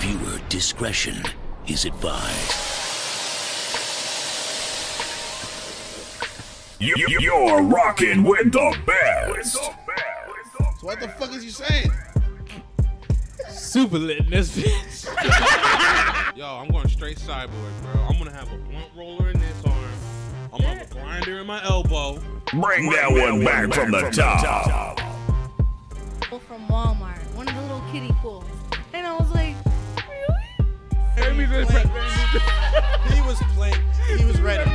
Viewer discretion is advised. You, you- you're rocking with the best. So what the fuck is you saying? Super lit in this bitch. Yo, I'm going straight cyborg, bro. I'm gonna have a blunt roller in this arm. I'm gonna have a grinder in my elbow. Bring that one back from the top. Pool from Walmart, one of the little kiddie pools. And I was like, He was playing. He was ready.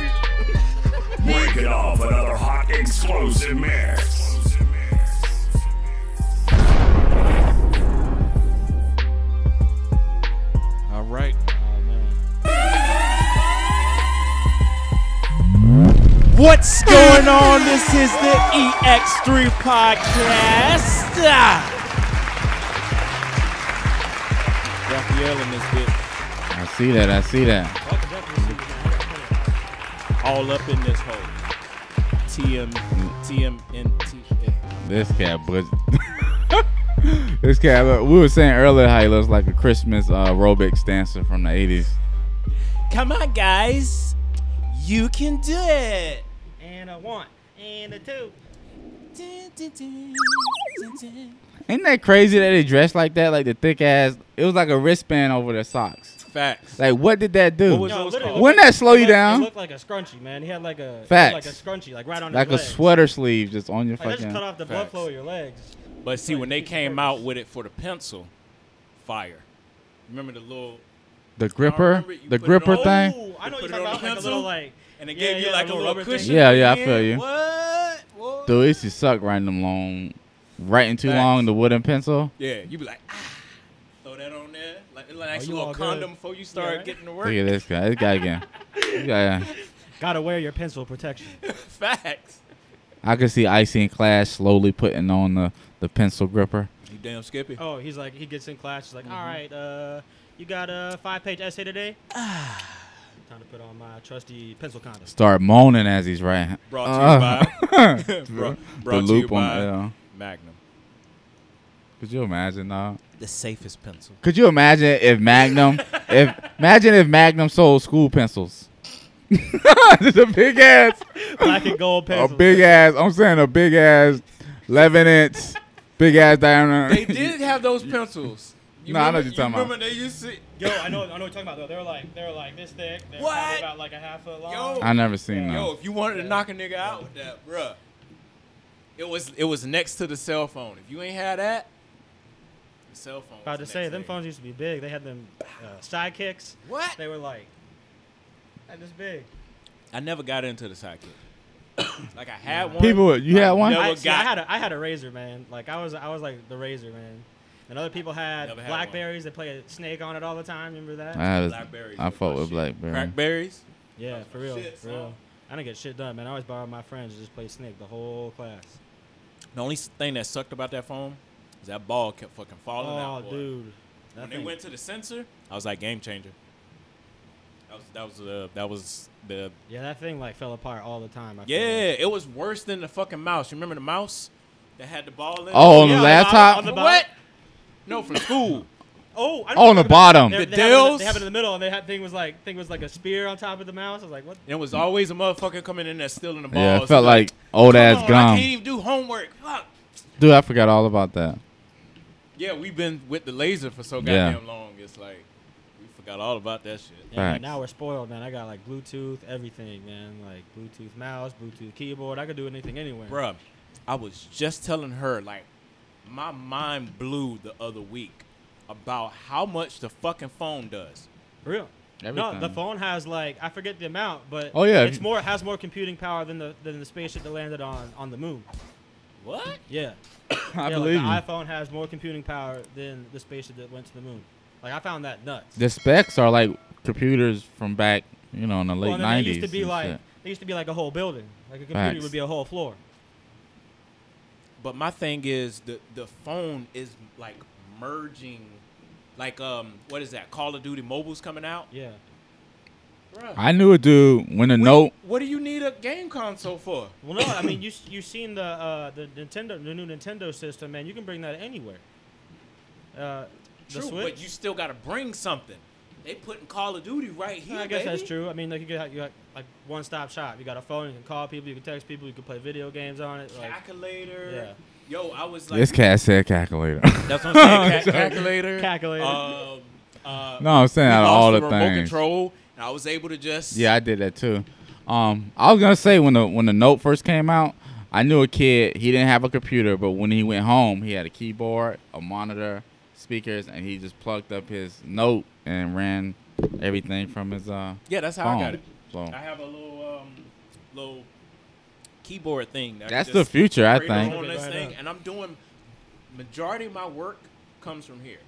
Breaking off another hot explosive mix. All right. What's going on? This is the EX3 podcast. Raphael in this bitch. I see that. I see that. All up in this hole. TM, TMNT. This cat, but this cat. Look, we were saying earlier how he looks like a Christmas uh, aerobics dancer from the '80s. Come on, guys. You can do it. And a one, and a two. Ain't that crazy that they dress like that? Like the thick ass. It was like a wristband over their socks. Facts. Like what did that do? What No, literally Wouldn't that slow you down? It looked like a scrunchie, man. He had like a Facts. like a scrunchie, like right on like a his legs. sweater sleeve just on your Like, that just cut off the blood flow of your legs. But see, Like, when they came purpose. out with it for the pencil, fire. Remember the little The gripper, the gripper on- thing. Ooh, I know you're talking about the like a pencil? little like. and it Yeah, gave you yeah, like a little little rubber cushion. thing. Yeah, yeah, I feel you. What? What? Dude, it used to suck writing them long, writing too Facts. long. The wooden pencil. Yeah, you be like, ah, throw that on there, like, like Oh, a little all good. condom before you start right. getting to work. Look at this guy. This guy again. This guy, Gotta wear your pencil protection. Facts. I could see Icy in class slowly putting on the, the pencil gripper. You damn Skippy. Oh, he's like he gets in class. He's like, Mm-hmm. all right, uh, you got a five-page essay today. Time to put on my trusty pencil condom. Start moaning as he's writing. Brought Uh, to you by, bro, brought to you loop on. by Magnum, Could you imagine, dog? the safest pencil. Could you imagine if Magnum, if imagine if Magnum sold school pencils? Just a big ass, Black and gold pencil. A big ass. I'm saying a big ass, eleven inch, big ass diameter. They did have those pencils. You Nah, I know what you're talking you about. Remember they used to. Yo, I know, I know what you're talking about though. They were like, they were like this thick. They were What? about like a half foot long. Yo. I never seen Yo, that. if you wanted to knock a nigga out with that, bruh, it was it was next to the cell phone. If you ain't had that, the cell phone. About to say, next them thing. phones used to be big. They had them uh, sidekicks. What? They were like, like this big. I never got into the sidekick. like I had one. People, you had one? never I, see, I had a, I had a Razr, man. Like I was, I was like the Razr, man. And other people had had Blackberries. They play a snake on it all the time. Remember that? I, had Blackberries I fought with blackberries. Crackberries. yeah, for real, Shit, for real. I didn't get shit done, man. I always borrowed my friends to just play snake the whole class. The only thing that sucked about that phone is that ball kept fucking falling Oh, out. boy. dude. That When they went to the sensor, I was like game changer. That was that was uh, that was the yeah, that thing like fell apart all the time. I yeah. like. It was worse than the fucking mouse. You remember the mouse that had the ball in? it? Oh, on Yeah, the laptop. on the what? No, from school. Oh, I Oh, on the you're talking about. bottom. They, The they have dills? they have it in the middle, and they had thing was like thing was like a spear on top of the mouse. I was like, what? And it was always a motherfucker coming in there stealing the balls. Yeah, it felt like old ass on, I can't even do homework. Fuck. Dude, I forgot all about that. Yeah, we've been with the laser for so Yeah. goddamn long. It's like we forgot all about that shit. Yeah, man, Facts. now we're spoiled, man. I got like Bluetooth, everything, man. Like Bluetooth mouse, Bluetooth keyboard. I could do anything anywhere. Bruh, I was just telling her, like, my mind blew the other week about how much the fucking phone does. For real. No, the phone has like I forget the amount, but Oh, yeah. it's more has more computing power than the than the spaceship that landed on on the moon. What? Yeah, I yeah, believe you. like the iPhone has more computing power than the spaceship that went to the moon. Like I found that nuts. The specs are like computers from back, you know, in the late well, and then they nineties. used to be like they used to be like a whole building. Like a computer Facts. would be a whole floor. But my thing is the the phone is like merging, like um, what is that? Call of Duty Mobile's coming out. Yeah. Bruh. I knew a dude when a What- note. What do you need a game console for? Well, no, I mean you you seen the uh, the Nintendo the new Nintendo system, man. You can bring that anywhere. Uh, True, but you still got to bring something. They putting Call of Duty right here. I guess that's true. I mean, like you got you got like one stop shop. You got a phone. You can call people. You can text people. You can play video games on it. Like, Calculator. Yeah. Yo, I was like, This cat said calculator. that's what I'm saying. Ca- calculator. Calculator. Um, uh, no, I'm saying out of all the the remote control, and I was able to just Yeah, I did that too. Um, I was gonna say when the when the Note first came out, I knew a kid. He didn't have a computer, but when he went home, he had a keyboard, a monitor, speakers, and he just plugged up his Note and ran everything from his uh yeah, that's how phone. I got it. So I have a little um, little keyboard thing. That that's the future, I think. On this thing, and I'm doing majority of my work comes from here.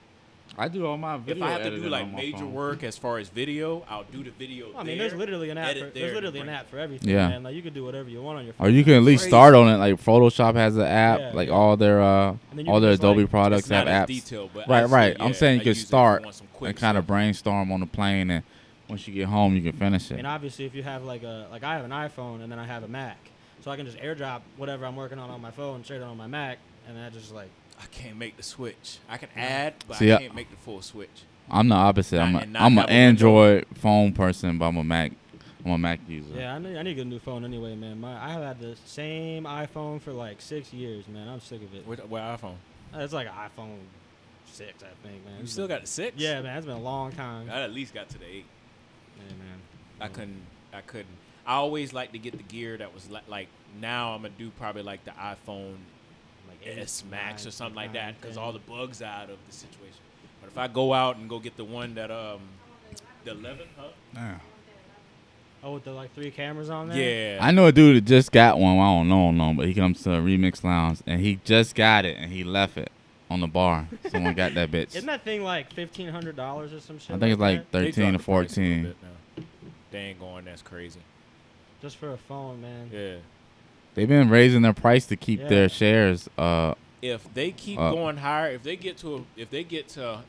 I do all my video. If I have to do like major phone. work as far as video, I'll do the video. I mean, there, there's literally an app. For, there, there's literally an app for everything. Yeah. Man. Like you can do whatever you want on your phone. Or you can at least start on it. Like Photoshop has an app. Yeah, like yeah. all their uh And then you all their Adobe like- products It's not have apps. detailed, but Right, I see, right. I'm saying you can use it if I start want some quick and kind of brainstorm on the plane, and once you get home, you can finish it. And obviously, if you have like a like I have an iPhone and then I have a Mac, so I can just AirDrop whatever I'm working on on my phone straight on my Mac, and that just like I can't make the switch. I can add, but See, I I- can't make the full switch. I'm the opposite. I'm Not- a, and not I'm an have a window. Android phone person, but I'm a Mac. I'm a Mac user. yeah, I need, I need to get a new phone anyway, man. My I have had the same iPhone for like six years, man. I'm sick of it. What, what iPhone? Uh, It's like an iPhone six, I think, man. You It's still been- got the six? Yeah, man. It's been a long time. I at least got to the eight. Yeah, man. I couldn't. I couldn't. I always like to get the gear that was li- like. Now I'm gonna do probably like the iPhone Like eight, S Max or something like that because all the bugs out of the situation. But if I go out and go get the one that um, the 11, huh? Yeah. Oh, with the like three cameras on there. Yeah. I know a dude that just got one. I don't know him, but he comes to a Remix Lounge and he just got it and he left it on the bar. Someone got that bitch. Isn't that thing like fifteen hundred dollars or some shit? I think it's like They 13 dropped to the price a little 14. bit. They ain't going. That's crazy. just for a phone, man. Yeah. They've been raising their price to keep Yeah. their shares. Uh, If they keep Uh, going higher, if they get to a, if they get to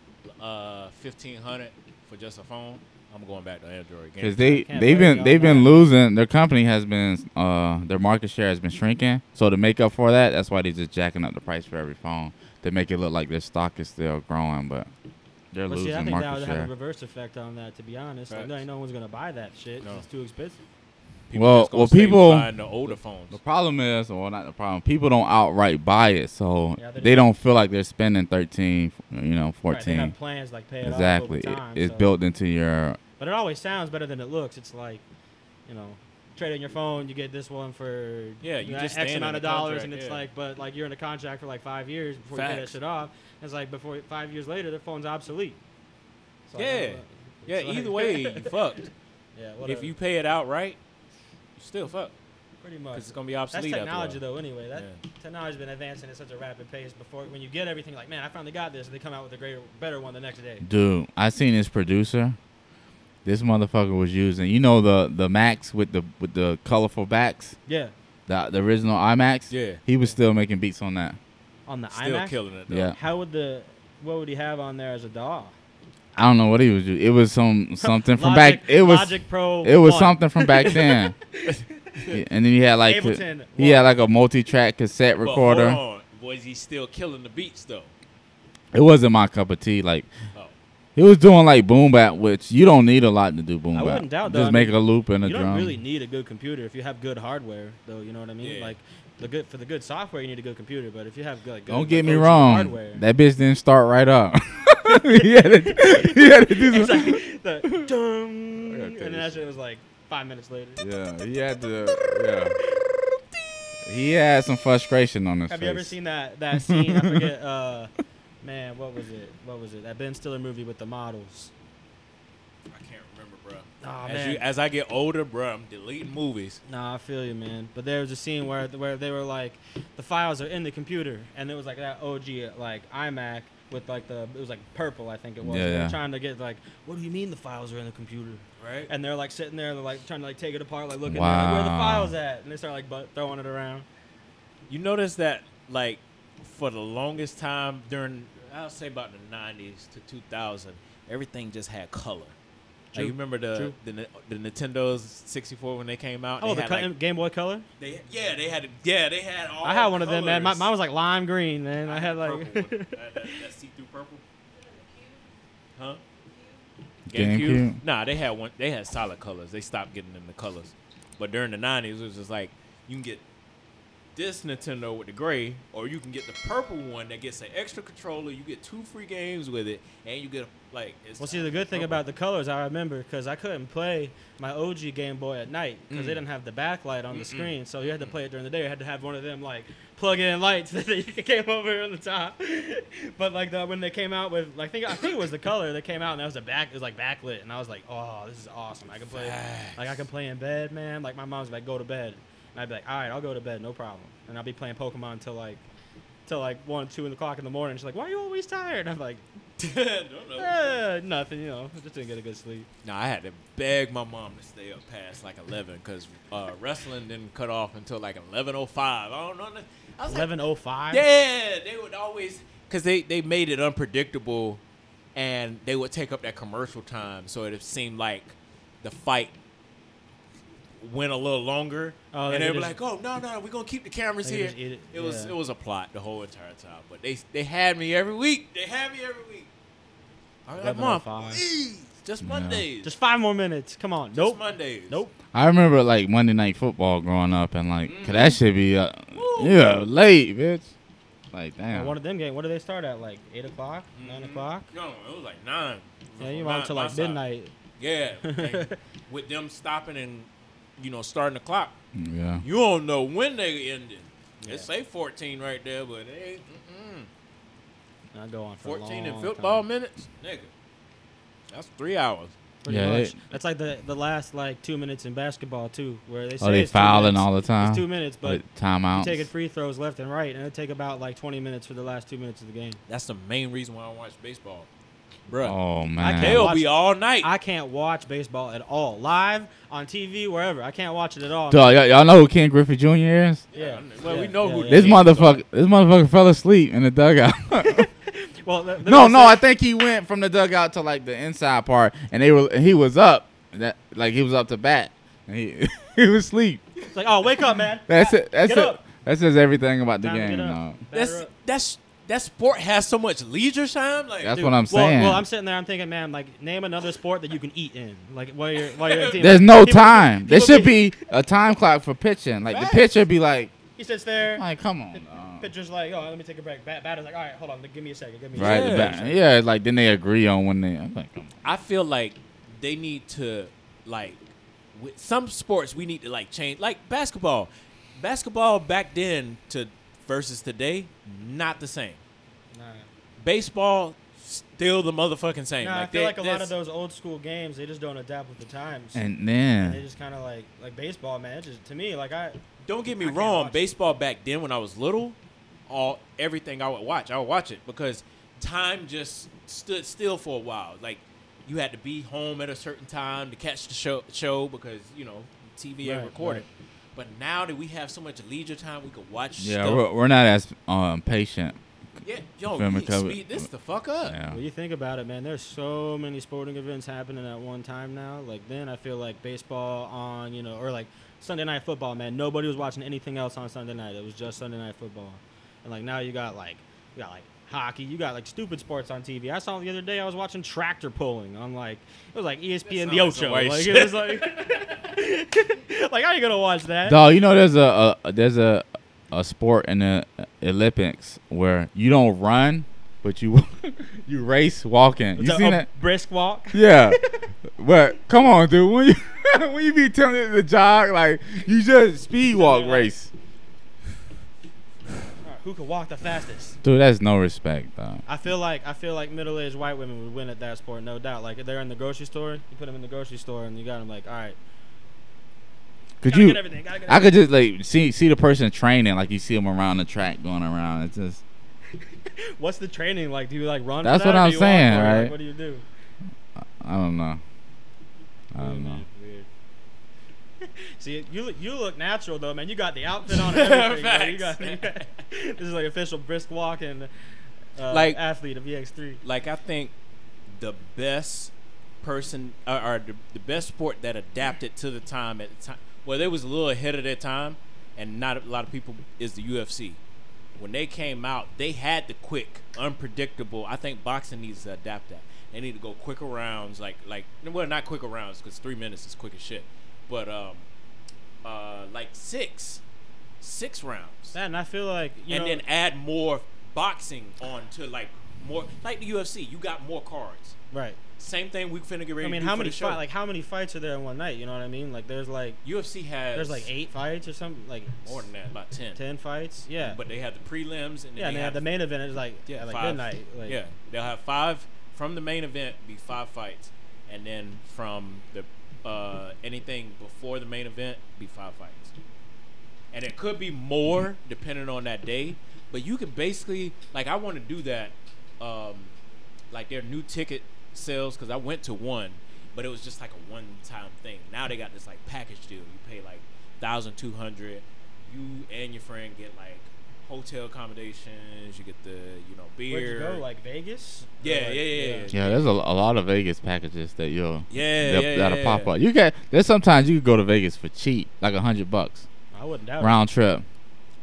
uh 1500 for just a phone, I'm going back to Android again. Cause they they've been they've been losing. Their company has been uh their market share has been shrinking. So to make up for that, that's why they're just jacking up the price for every phone to make it look like their stock is still growing, but they're But losing see, I think that market would have share. a reverse effect on that. To be honest, like, no, Facts. no one's gonna buy that shit. No. It's too expensive. People Well- just well, people- buying the older phones. The problem is, well, not the problem. People don't outright buy it, so Yeah, they they don't. don't feel like they're spending 13, you know, Right, 14. they plans like pay it exactly. off over It- time. it's so- built into your. But it always sounds better than it looks. It's like, you know, trade in your phone, you get this one for Yeah, you know, just X amount of dollars, contract, and it's yeah. like, but like you're in a contract for like five years before you pay that shit off. It's like before five years later, the phone's obsolete. So, Yeah. Yeah, like- either way, you fucked. yeah, If you pay it outright, you still fuck. pretty much. because it's gonna be That's obsolete. after a technology, while. though. Anyway, that Yeah. technology's been advancing at such a rapid pace. Before, when you get everything, like, man, I finally got this, and they come out with a greater, better one the next day. Dude, I seen this producer. This motherfucker was using, you know, the the Macs with the with the colorful backs, Yeah, the the original iMacs. Yeah. He was still making beats on that. on the Still iMac. killing it. Though. Yeah. How would the, what would he have on there as a DAW? I don't know what he was. u- It was some something from Logic- back. It was Logic Pro. it was 1. something from back then. Yeah, and then he had like the- Ableton he had like a multi-track cassette recorder. hold on. Was he still killing the beats though? It wasn't my cup of tea. Like Oh. he was doing like boom bap, which you don't need a lot to do boom I wouldn't doubt, though. Just I make mean, a loop and a You drum. don't really need a good computer if you have good hardware, though. You know what I mean? Yeah. Like the good for the good software, you need a good computer. But if you have good, good Don't get like, me wrong. Hardware, That bitch didn't start right up. he, had to, he had to do it's some. like the dum, and then you that shit was like five minutes later. Yeah, he had to. Yeah. He had some frustration on his Have face. you ever seen that that scene? I forget. Uh, man, what was it? What was it? That Ben Stiller movie with the models. I can't remember, bro. Oh as man. you as I get older, bro, I'm deleting movies. Nah, I feel you, man. But there was a scene where where they were like, the files are in the computer, and it was like that OG like iMac with like the it was like purple, I think it was. Yeah, yeah. Trying to get like, what do you mean the files are in the computer? Right. And they're like sitting there, they're like trying to like take it apart, like looking at like, where the files at, and they start like bu- throwing it around. You notice that like for the longest time during I'll say about the 90s to 2000, everything just had color. True. Like you remember the True. the, the Nintendo's 64 when they came out? Oh, they the had, co- like, Game Boy Color. they yeah they had yeah they had all. I had one of them, man. My, mine was like lime green, man. I, I had had like purple one. that, that, that see-through purple. Huh? GameCube? Nah, they had one. They had solid colors. They stopped getting them the colors. But during the '90s, it was just like you can get this Nintendo with the gray, or you can get the purple one that gets an extra controller. You get two free games with it, and you get a, like. It's Well, see, the good thing purple. about the colors, I remember, because I couldn't play my OG Game Boy at night because Mm. they didn't have the backlight on the screen. So you had to play it during the day. You had to have one of them like plug-in lights that you came over on the top. but like the, when they came out with, like, I think I think it was the color that came out, and that was a back. It was like backlit, and I was like, oh, this is awesome. I can play, like, I can play in bed, man. Like my mom's like, go to bed, and I'd be like, all right, I'll go to bed, no problem. And I'll be playing Pokemon until like. Till like one, two in the clock in the morning. She's like, "Why are you always tired?" I'm like, Don't know. Eh, nothing, you know. Just didn't get a good sleep. No, I had to beg my mom to stay up past like 11 because uh, wrestling didn't cut off until like 11:05. I don't know. I was like, Eleven oh five. Yeah, they would always because they they made it unpredictable, and they would take up that commercial time, so it seemed like the fight went a little longer. Oh, and they they were like, "Oh no, no, we're gonna keep the cameras here." just it, It was yeah. it was a plot the whole entire time, but they they had me every week. They had me every week. I was like, "Mom, please, just Mondays, Just five more minutes. Come on. just Nope. Mondays." Nope. I remember like Monday Night Football growing up, and like, Mm. could that should be, uh, yeah, late, bitch. Like, damn. One of them games. What do they start at? Like eight o'clock, nine Mhm. o'clock. No, it was like nine. Yeah, you Nine- want until my like side. midnight. Yeah, and with them stopping and you know starting the clock, Yeah. you don't know when they ended. Yeah. It say 14 right there, but it ain't mm-mm. I go on for 14 a in football time. minutes, nigga. That's three hours. Pretty Yeah, much. they- That's like the the last like two minutes in basketball too, where they oh, say Oh, they it's two fouling minutes. all the time. It's two minutes, but With timeouts. you taking free throws left and right, and it take about like twenty minutes for the last two minutes of the game. That's the main reason why I watch baseball, bruh. Oh man. I can't They'll watch- be all night. I can't watch baseball at all, live on TV, wherever. I can't watch it at all. Dog, y'all, y'all know who Ken Griffey Jr. is? Yeah. Well, we know yeah, who yeah. This Ken motherfucker, this motherfucker fell asleep in the dugout. Well, th- no, no, I think he went from the dugout to like the inside part, and they were he was up, that like he was up to bat, and he he was asleep. It's like, oh, wake up, man. That's it. That's Get it. up. That says everything about the Time game. get up. That's that's that sport has so much leisure time. Like, That's Dude, what I'm saying. Well, I'm sitting there, I'm thinking, man, like, name another sport that you can eat in, like, while you're while you're team. There's Like, no people- time. There should be a time clock for pitching. Like the pitcher be like, He sits there. like come on. dog. Pitcher's like, oh, let me take a break. Bat- batter's like, all right, hold on, give me a second, give me a Right, second. the Yeah. bat- yeah, like then they agree on when they. I'm like, come on. I feel like they need to like with some sports we need to like change like basketball. Basketball back then to versus today, not the same. Nah. Baseball still the motherfucking same. Nah, I feel they- like a lot of those old school games, they just don't adapt with the times. And man, they just kind of like like baseball, man. It just to me, like I Don't get me I wrong, watch it. baseball back then when I was little, all everything I would watch, I would watch it because time just stood still for a while. Like you had to be home at a certain time to catch the show, show because you know TV ain't Right, recorded. right. But now that we have so much leisure time, we could watch. yeah, stuff. we're, we're not as um, patient. yeah, yo, Film you and cover- speed this the fuck up. Yeah. When you think about it, man, there's so many sporting events happening at one time now. Like then, I feel like baseball on, you know, or like Sunday night football, man. Nobody was watching anything else on Sunday night. It was just Sunday night football. And like now, you got like, you got like hockey. You got like stupid sports on TV. I saw the other day. I was watching tractor pulling on like it was like ESPN the sounds like Ocho. Like shit. it was like, like how you gonna watch that? Dog, you know there's a, a there's a a sport in the Olympics where you don't run, but you you race walking. You It's a- seen a that? brisk walk. Yeah, but come on, dude. When you when you be telling it to jog, like you just speed walk race, All right, who can walk the fastest? dude. That's no respect, dog. I feel like I feel like middle-aged white women would win at that sport, no doubt. Like if they're in the grocery store, you put them in the grocery store, and you got them like, all right, Could you? get everything. Gotta I could just like see see the person training, like you see them around the track going around. It's just. What's the training like? Do you like run? That's that, what or I'm saying, for? Like, right? what do you do? I don't know. I don't know. See, you look, you look natural though, man. You got the outfit on. Everything, you got, you got- this is like official brisk walking uh, Like- athlete of EX3. Like I think the best person or, or the, the best sport that adapted to the time at the time, well, they was a little ahead of their time, and not a lot of people is the UFC. When they came out, they had the quick, unpredictable. I think boxing needs to adapt that. They need to go quicker rounds, like like well, not quicker rounds because three minutes is quick as shit, but um, uh, like six, six rounds, and I feel like you and know, then add more boxing on to like more like the UFC. You got more cards. right. Same thing we finna get ready I to mean, how many fight, like how many fights are there in one night? You know what I mean? Like there's like UFC has there's like eight fights or something, like more than that, about ten. ten fights. Yeah, But they have the prelims and then yeah, they they have have the main event is like Yeah, yeah, like five. midnight. Like, yeah, they'll have five from the main event. Be five fights, and then from the uh, anything before the main event be five fights. And it could be more depending on that day, but you can basically like I want to do that, um, like their new ticket sales because I went to one, but it was just like a one time thing. Now they got this like package deal. You pay like thousand two hundred. You and your friend get like hotel accommodations. You get the you know beer. Where'd you go? Like Vegas? Yeah, like- yeah, yeah, yeah. Yeah, there's a, a lot of Vegas packages that you'll Yeah, that, yeah, that'll yeah, pop yeah. up. You can there's sometimes you can go to Vegas for cheap, like a hundred bucks I wouldn't doubt it. round trip.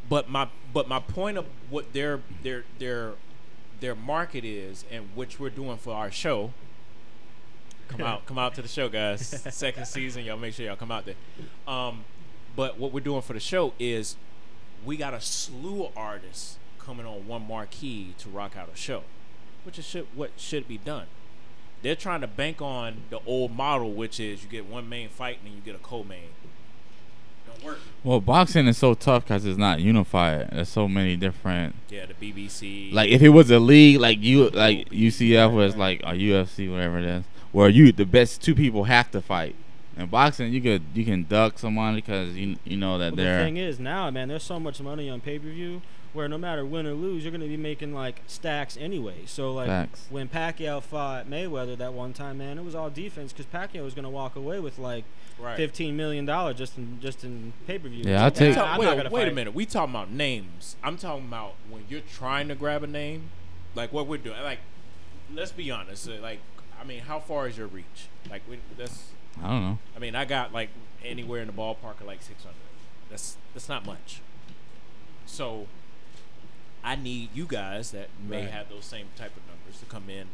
But my but my point of what their their their their market is and which we're doing for our show. Come out, come out to the show, guys. Second season, y'all make sure y'all come out there. Um, but what we're doing for the show is we got a slew of artists coming on one marquee to rock out a show, which is should, what should be done. They're trying to bank on the old model, which is you get one main fight and then you get a co-main. Don't work. Well, boxing is so tough because it's not unified. There's so many different. Yeah, the BBC. Like if it was a league, like you, like UCF was like a UFC, whatever it is, where you the best two people have to fight. In boxing, you could you can duck someone because you you know that Well, the they're thing is now, man, there's so much money on pay per view where no matter win or lose, you're gonna be making like stacks anyway. So like Facts. when Pacquiao fought Mayweather that one time, man, it was all defense because Pacquiao was gonna walk away with like right. fifteen million dollars just in just in pay per view. Yeah, I'll take- Talk- I'm wait, wait a minute. We talking about names. I'm talking about when you're trying to grab a name, like what we're doing. Like, let's be honest. Like, I mean, how far is your reach? Like, we, that's. I don't know. I mean, I got like anywhere in the ballpark of like 600. That's that's not much. So, I need you guys that may Right. have those same type of numbers to come in in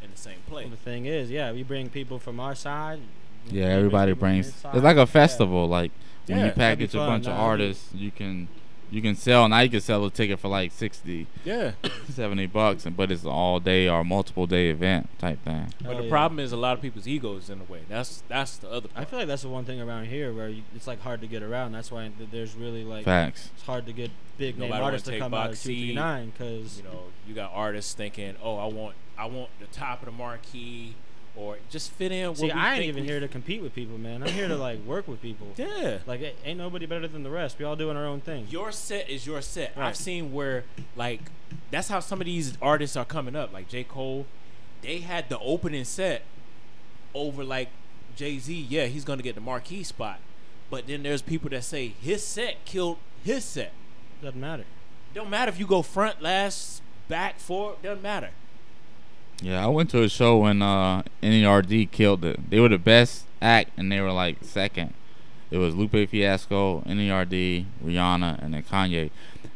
the, in the same place. Well, the thing is, yeah, we bring people from our side. Yeah, we bring everybody brings. It's like a Yeah. festival. Like when Yeah, you package a fun, bunch of nah, it'd be- artists, you can you can sell. Now you can sell a ticket for like 60, Yeah. 70 bucks, and but it's an all day or multiple day event type thing. But Oh, the yeah. problem is a lot of people's egos in the way. That's that's the other part. I feel like that's the one thing around here where you, it's like hard to get around. That's why there's really like Facts. it's hard to get big name Nobody wanna artists to come out of box two three seat. nine because you know, you got artists thinking, "Oh, I want, I want the top of the marquee," or just fit in. see I ain't even here to compete with people, man. I'm here to like work with people. Yeah, Like ain't nobody better than the rest. We all doing our own thing. your set is your set. Right. I've seen where, like, that's how some of these artists are coming up. Like J. Cole, they had the opening set over like Jay Z. Yeah, he's gonna get the marquee spot, but then there's people that say his set killed his set. Doesn't matter. Don't matter if you go front, last, back, forward. Doesn't matter. Yeah, I went to a show when uh, NERD killed it. They were the best act, and they were like second. It was Lupe Fiasco, NERD, Rihanna, and then Kanye.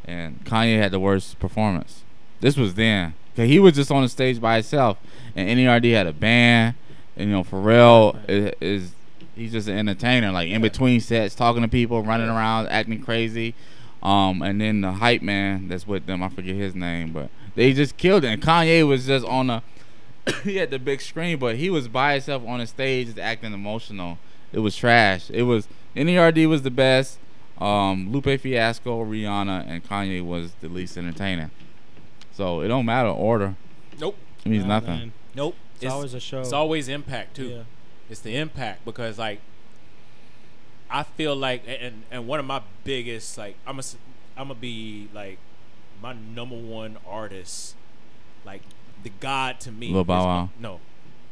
And Kanye had the worst performance. This was then. Cause he was just on the stage by himself, and NERD had a band. And you know, Pharrell is, is he's just an entertainer, like in between sets, talking to people, running around, acting crazy. Um, and then the hype man that's with them, I forget his name, but they just killed it. And Kanye was just on the he had the big screen, but he was by himself on the stage, acting emotional. It was trash. It was NERD was the best. Um, Lupe Fiasco, Rihanna, and Kanye was the least entertaining. So it don't matter order. Nope. It means Nah, nothing. man. Nope. It's, always a show. It's always impact too. Yeah. It's the impact because like I feel like and and one of my biggest like I'm a I'm gonna be like my number one artist like the god to me. Lil Bow Wow. No,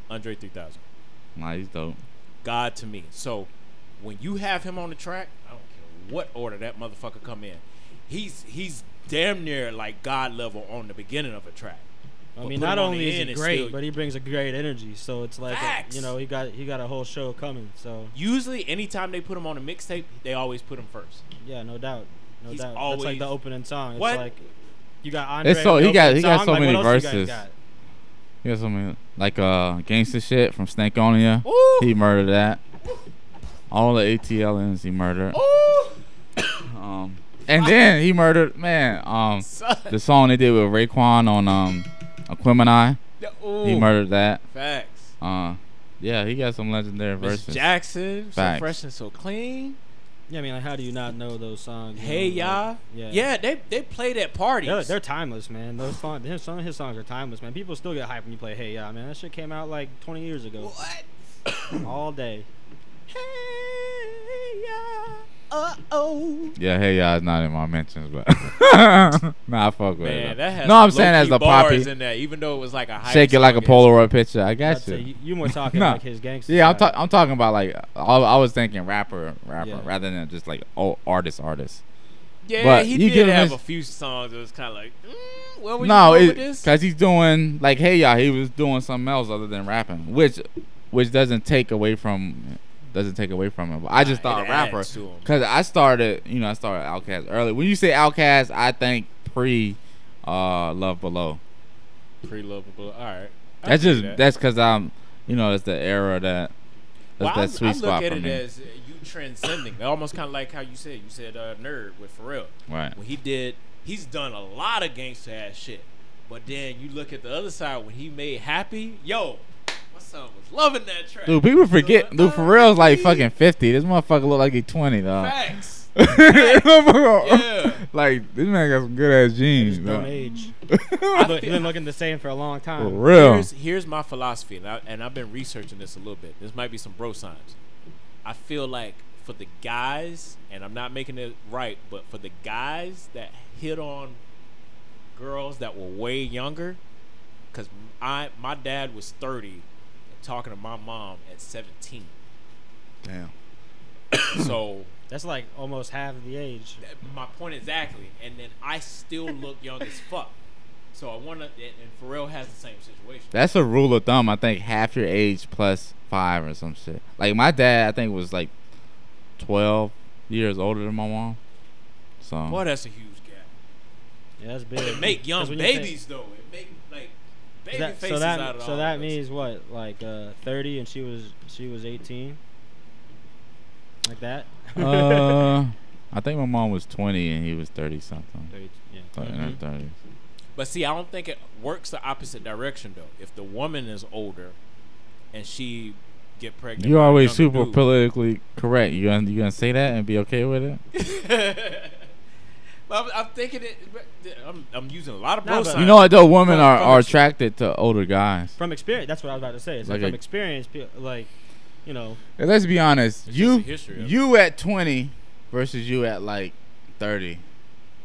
Andre 3000. Nah, he's dope. God to me. So when you have him on the track, I don't care what order that motherfucker come in. He's he's damn near like God level on the beginning of a track. I But mean, not him on only the is he great, still- but he brings a great energy. So it's like, uh, a- you know, he got he got a whole show coming. So Usually, anytime they put him on a mixtape, they always put him first. yeah, no doubt, no He's doubt. That's like the opening- opening song. It's What? like you got Andre. It's so- he got- he got song, so like, many verses. got? He got some like uh gangster shit from Stankonia. Ooh. He murdered that. All the ATLiens he murdered. Um, and then he murdered man. Um, Son. the song they did with Raekwon on um, Aquemini. Ooh. He murdered that. Facts. Uh, yeah, he got some legendary Miss verses. Jackson, so fresh and so clean. Yeah, I mean, like, how do you not know those songs? Hey know, like, y'all. yeah. Yeah, they they played at parties. They're, they're timeless, man. Those songs, his, some of his songs are timeless, man. People still get hyped when you play Hey Ya, man. That shit came out like 20 years ago. what? All day. Hey ya. Uh oh. Yeah, hey y'all, it's not in my mentions, but nah, I fuck with Man, it. that has no, I'm saying as low-key the bars poppy, in there, even though it was like a hype shake it like a. Polaroid picture. I got you. you, you more talking No. like his gangster. Yeah, I'm, ta- I'm talking about like I, I was thinking rapper, rapper, Yeah. rather than just like oh artist, artist. Yeah, But he you did give have his- a few songs that was kind of like, mm, where were No, you going with this? cause he's doing like hey y'all, he was doing something else other than rapping, which which doesn't take away from doesn't take away from him. But I just thought rapper adds to him. because I started, you know, I started Outkast early. When you say Outkast, I think pre uh Love Below. Pre-lovable. All right. I That's just that. that's because I'm, you know, it's the era that that's Well, that sweet I spot look at for me. as uh, you transcending. Almost kind of like how you said you said uh, nerd with Pharrell. right. When he did, he's done a lot of gangster ass shit. But then you look at the other side when he made Happy. Yo, my son was loving that track. Dude, people forget. So, Dude, Pharrell's like fucking fifty. This motherfucker look like he's twenty, though. Facts. yeah. Like this man got some good ass jeans. Just don't age. I Look, feel- You've been looking the same for a long time. For time. real. Here's, here's my philosophy, and, I, and I've been researching this a little bit. This might be some bro science. I feel like for the guys, and I'm not making it right, but for the guys that hit on girls that were way younger, because I my dad was 30 and talking to my mom at 17. Damn. so That's like almost half of the age. my point exactly. And then I still look young as fuck. So I want to, and, and Pharrell has the same situation. That's a rule of thumb. I think half your age plus five or some shit. Like my dad, I think was like twelve years older than my mom. So Boy, that's a huge gap. Yeah, that's big. It make young 'Cause when you think- babies though. It make like baby that- faces so that out of so all that of means what? Like uh, 30 and she was she was 18. Like that. uh, I think my mom was twenty and he was thirty something. 30, yeah. So in her Mhm. thirties. But see, I don't think it works the opposite direction though. If the woman is older and she get pregnant, You by a always younger super dude- politically correct. You gonna you gonna say that and be okay with it? But I'm, I'm thinking it. I'm, I'm using a lot of Nah, bro but- signs. You know what though? Women From- are, from are attracted to older guys. From experience, that's what I was about to say. It's like, Like from a- experience, like, you know, And let's be honest. It's you history it. you at twenty versus you at like thirty.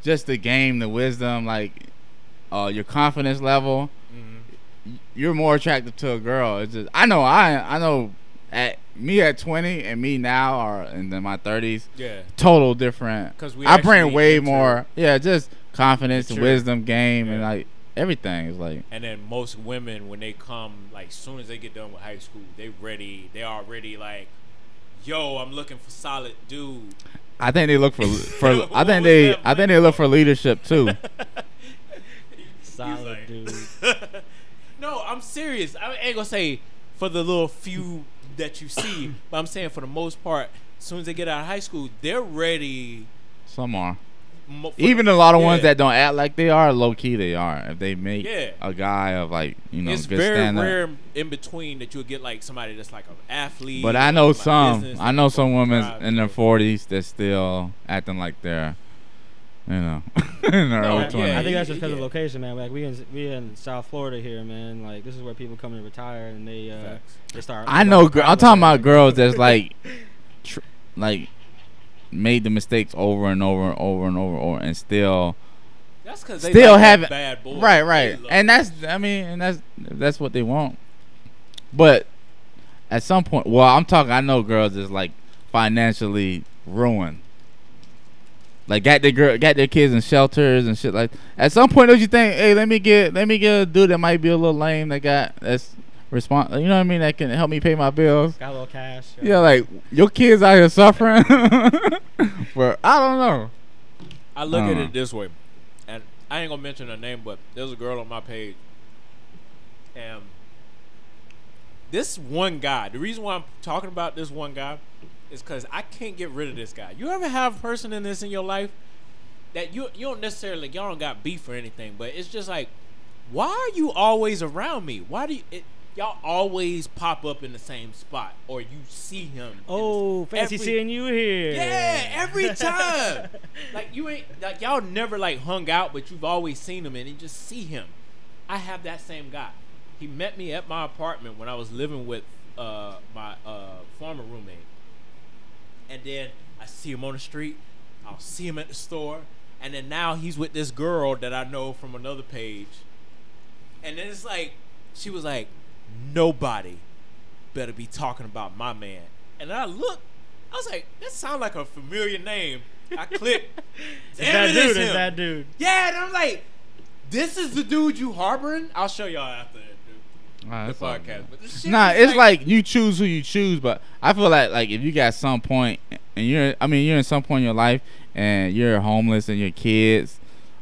Just the game, the wisdom, like uh, your confidence level. Mhm. You're more attractive to a girl. It's just I know I I know at me at twenty and me now are in my thirties. Yeah. Total different. 'Cause we I bring way mature. more. Yeah, just confidence, Mature. wisdom, game, and like everything is like. And then most women, when they come, like soon as they get done with high school, they ready. They already like, yo, I'm looking for solid dude. I think they look for for. I think they. I think they look for leadership too. solid like- dude. no, I'm serious. I ain't gonna say for the little few that you see, but I'm saying for the most part, as soon as they get out of high school, they're ready. Some are. mo- Even a lot of ones that don't act like they are, low key they are. If they make Yeah. a guy of like you know it's very rare in between that you'll get like somebody that's like an athlete. But I know some. I know some women in their forties that still acting like they're, you know, in their No, early yeah, twenties. I think that's just because of location, man. Like we in we in South Florida here, man. Like this is where people come to retire and they uh they start. I know. Gr- I'm talking about girls that's like, tr- like, made the mistakes over and over and over and over, over and still That's because they still like that have bad boy. right, right, and that's I mean, and that's that's what they want. But at some point, well, I'm talking. I know girls is like financially ruined. Like got their girl, got their kids in shelters and shit. Like at some point, don't you think, hey, let me get, let me get a dude that might be a little lame that got that's respond. You know what I mean? That can help me pay my bills. got a little cash. Yeah, like your kids out here suffering. but I don't know. I look at it this way, and I ain't gonna mention her name, but there's a girl on my page. And this one guy, the reason why I'm talking about this one guy is because I can't get rid of this guy. You ever have a person in this in your life that you you don't necessarily y'all don't got beef or anything, but it's just like, why are you always around me? Why do you, it, y'all always pop up in the same spot or you see him? the- Oh, fancy every- seeing you here. yeah, every time. like you ain't like y'all never like hung out, but you've always seen him and you just see him. I have that same guy. He met me at my apartment when I was living with uh, my uh, former roommate. And then I see him on the street. I'll see him at the store. And then now he's with this girl that I know from another page. And then it's like, she was like, nobody better be talking about my man. And I look, I was like, that sounds like a familiar name. I click. It's Damn that dude. it's It's him. that dude. Yeah, and I'm like, this is the dude you harboring? I'll show y'all after Nah, the it's podcast. good. But Nah, it's like you choose who you choose, but I feel like like if you got some point and you're I mean you're in some point in your life and you're homeless and your kids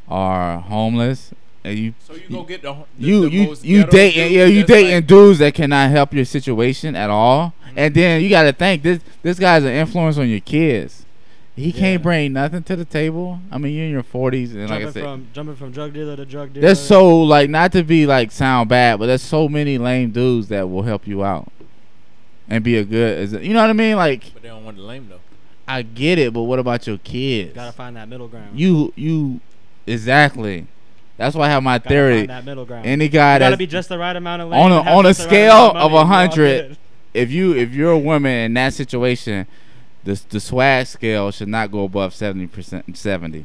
are homeless and you So you go get the, the you the you you dating yeah you dating like- dudes that cannot help your situation at all and mm-hmm. then you got to think this this guy's an influence on your kids he Yeah. can't bring nothing to the table i mean you're in your 40s and like i Jumping said from jumping from drug dealer to drug dealer. there's so like not to be like sound bad but there's so many lame dudes that will help you out and be a good is you know what i mean like But they don't want the lame though. i get it but what about your kids Gotta find that middle ground. you you exactly that's why i have my Gotta theory find that middle ground. any guy you gotta that's be just the right amount of lame on a- and have on a just the right scale amount of money, and you're all 100, good. if you if you're a woman in that situation, the the swag scale should not go above seventy percent seventy.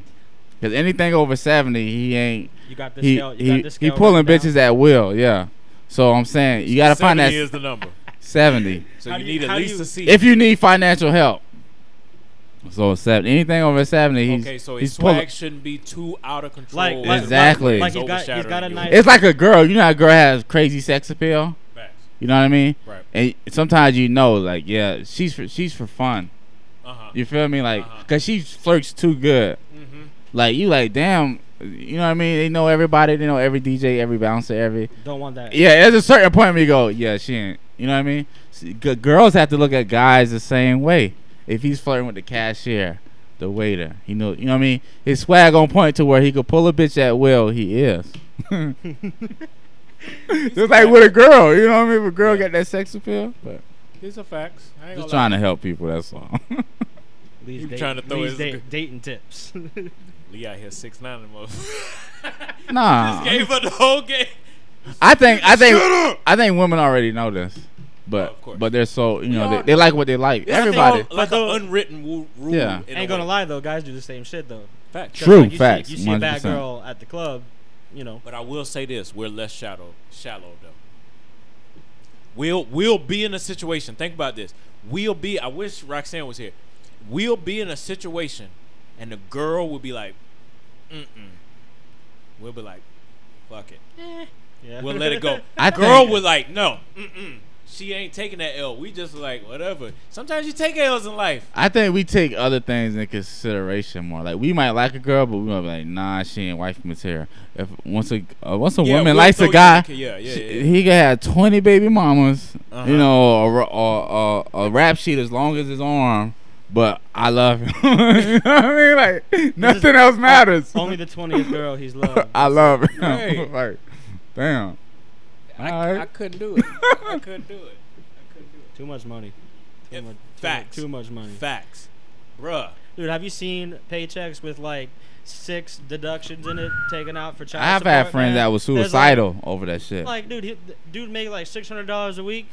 Because anything over seventy, he ain't You got this he scale. You he, got this he pulling written bitches down. at will. Yeah. So I'm saying you gotta find 70 that is the number. seventy So you you- need at least you- a C. if you need financial help. So seventy, anything over seventy, he's okay, so his he's pulling. swag shouldn't be too out of control. Like, like Exactly. Like, like he's got he's Overshadowing got a nice. It's like a girl. You know, how a girl has crazy sex appeal. Facts. You know what I mean? Right. And sometimes you know, like, yeah, she's for she's for fun. Uh huh. You feel me? Like, Uh-huh. cause she flirts too good. Mm-hmm. Like you, like, damn. You know what I mean? They know everybody. They know every DJ, every bouncer, every. Don't want that. Yeah, there's a certain point where you go, yeah, she ain't. You know what I mean? See, g- girls have to look at guys the same way. If he's flirting with the cashier, the waiter, he know. You know what I mean? His swag on point to where he could pull a bitch at will. He is. Just like with a girl, you know what I mean? If a girl got that sex appeal, but These are facts. I ain't just trying lie. to help people. That's all. Lee's You trying to throw Lee's his- date- dating tips. Lee out here six nine and motherfucker. nah, Just gave up the whole game. I think I think I think women already know this, but oh, of but they're so you know they, they like what they like. It's Everybody. like, like But an though- unwritten rule. Yeah. in Ain't gonna lie though, guys do the same shit though. Fact, True like, you facts. See, you see a bad girl at the club, you know. But I will say this: we're less shallow, shallow though. We'll we'll be in a situation. Think about this. We'll be. I wish Roxanne was here. We'll be in a situation, and the girl will be like, "Mm mm." We'll be like, "Fuck it." Yeah. We'll let it go. I girl think- was like, "No, mm mm." She ain't taking that L. We just like whatever. Sometimes you take L's in life. I think we take other things in consideration more. Like we might like a girl, but we might be like, nah, she ain't wife material. If once a uh, once a Yeah, woman we'll likes a guy, in yeah, yeah, she- yeah. he can have twenty baby mamas, Uh-huh. you know, a, a, a, a rap sheet as long as his arm. But I love him. you know what I mean? Like nothing else matters. Only the twentieth girl he's loved. I love him. Right. like, damn. I, Alright. I couldn't do it. I couldn't do it. I couldn't do it. Too much money. Too If- much. too- facts. Too much money. Facts, bruh. Dude, have you seen paychecks with like six deductions in it taken out for child I've support? had friends man? that was There's, like- suicidal over that shit. Like, dude, he, dude make like six hundred dollars a week.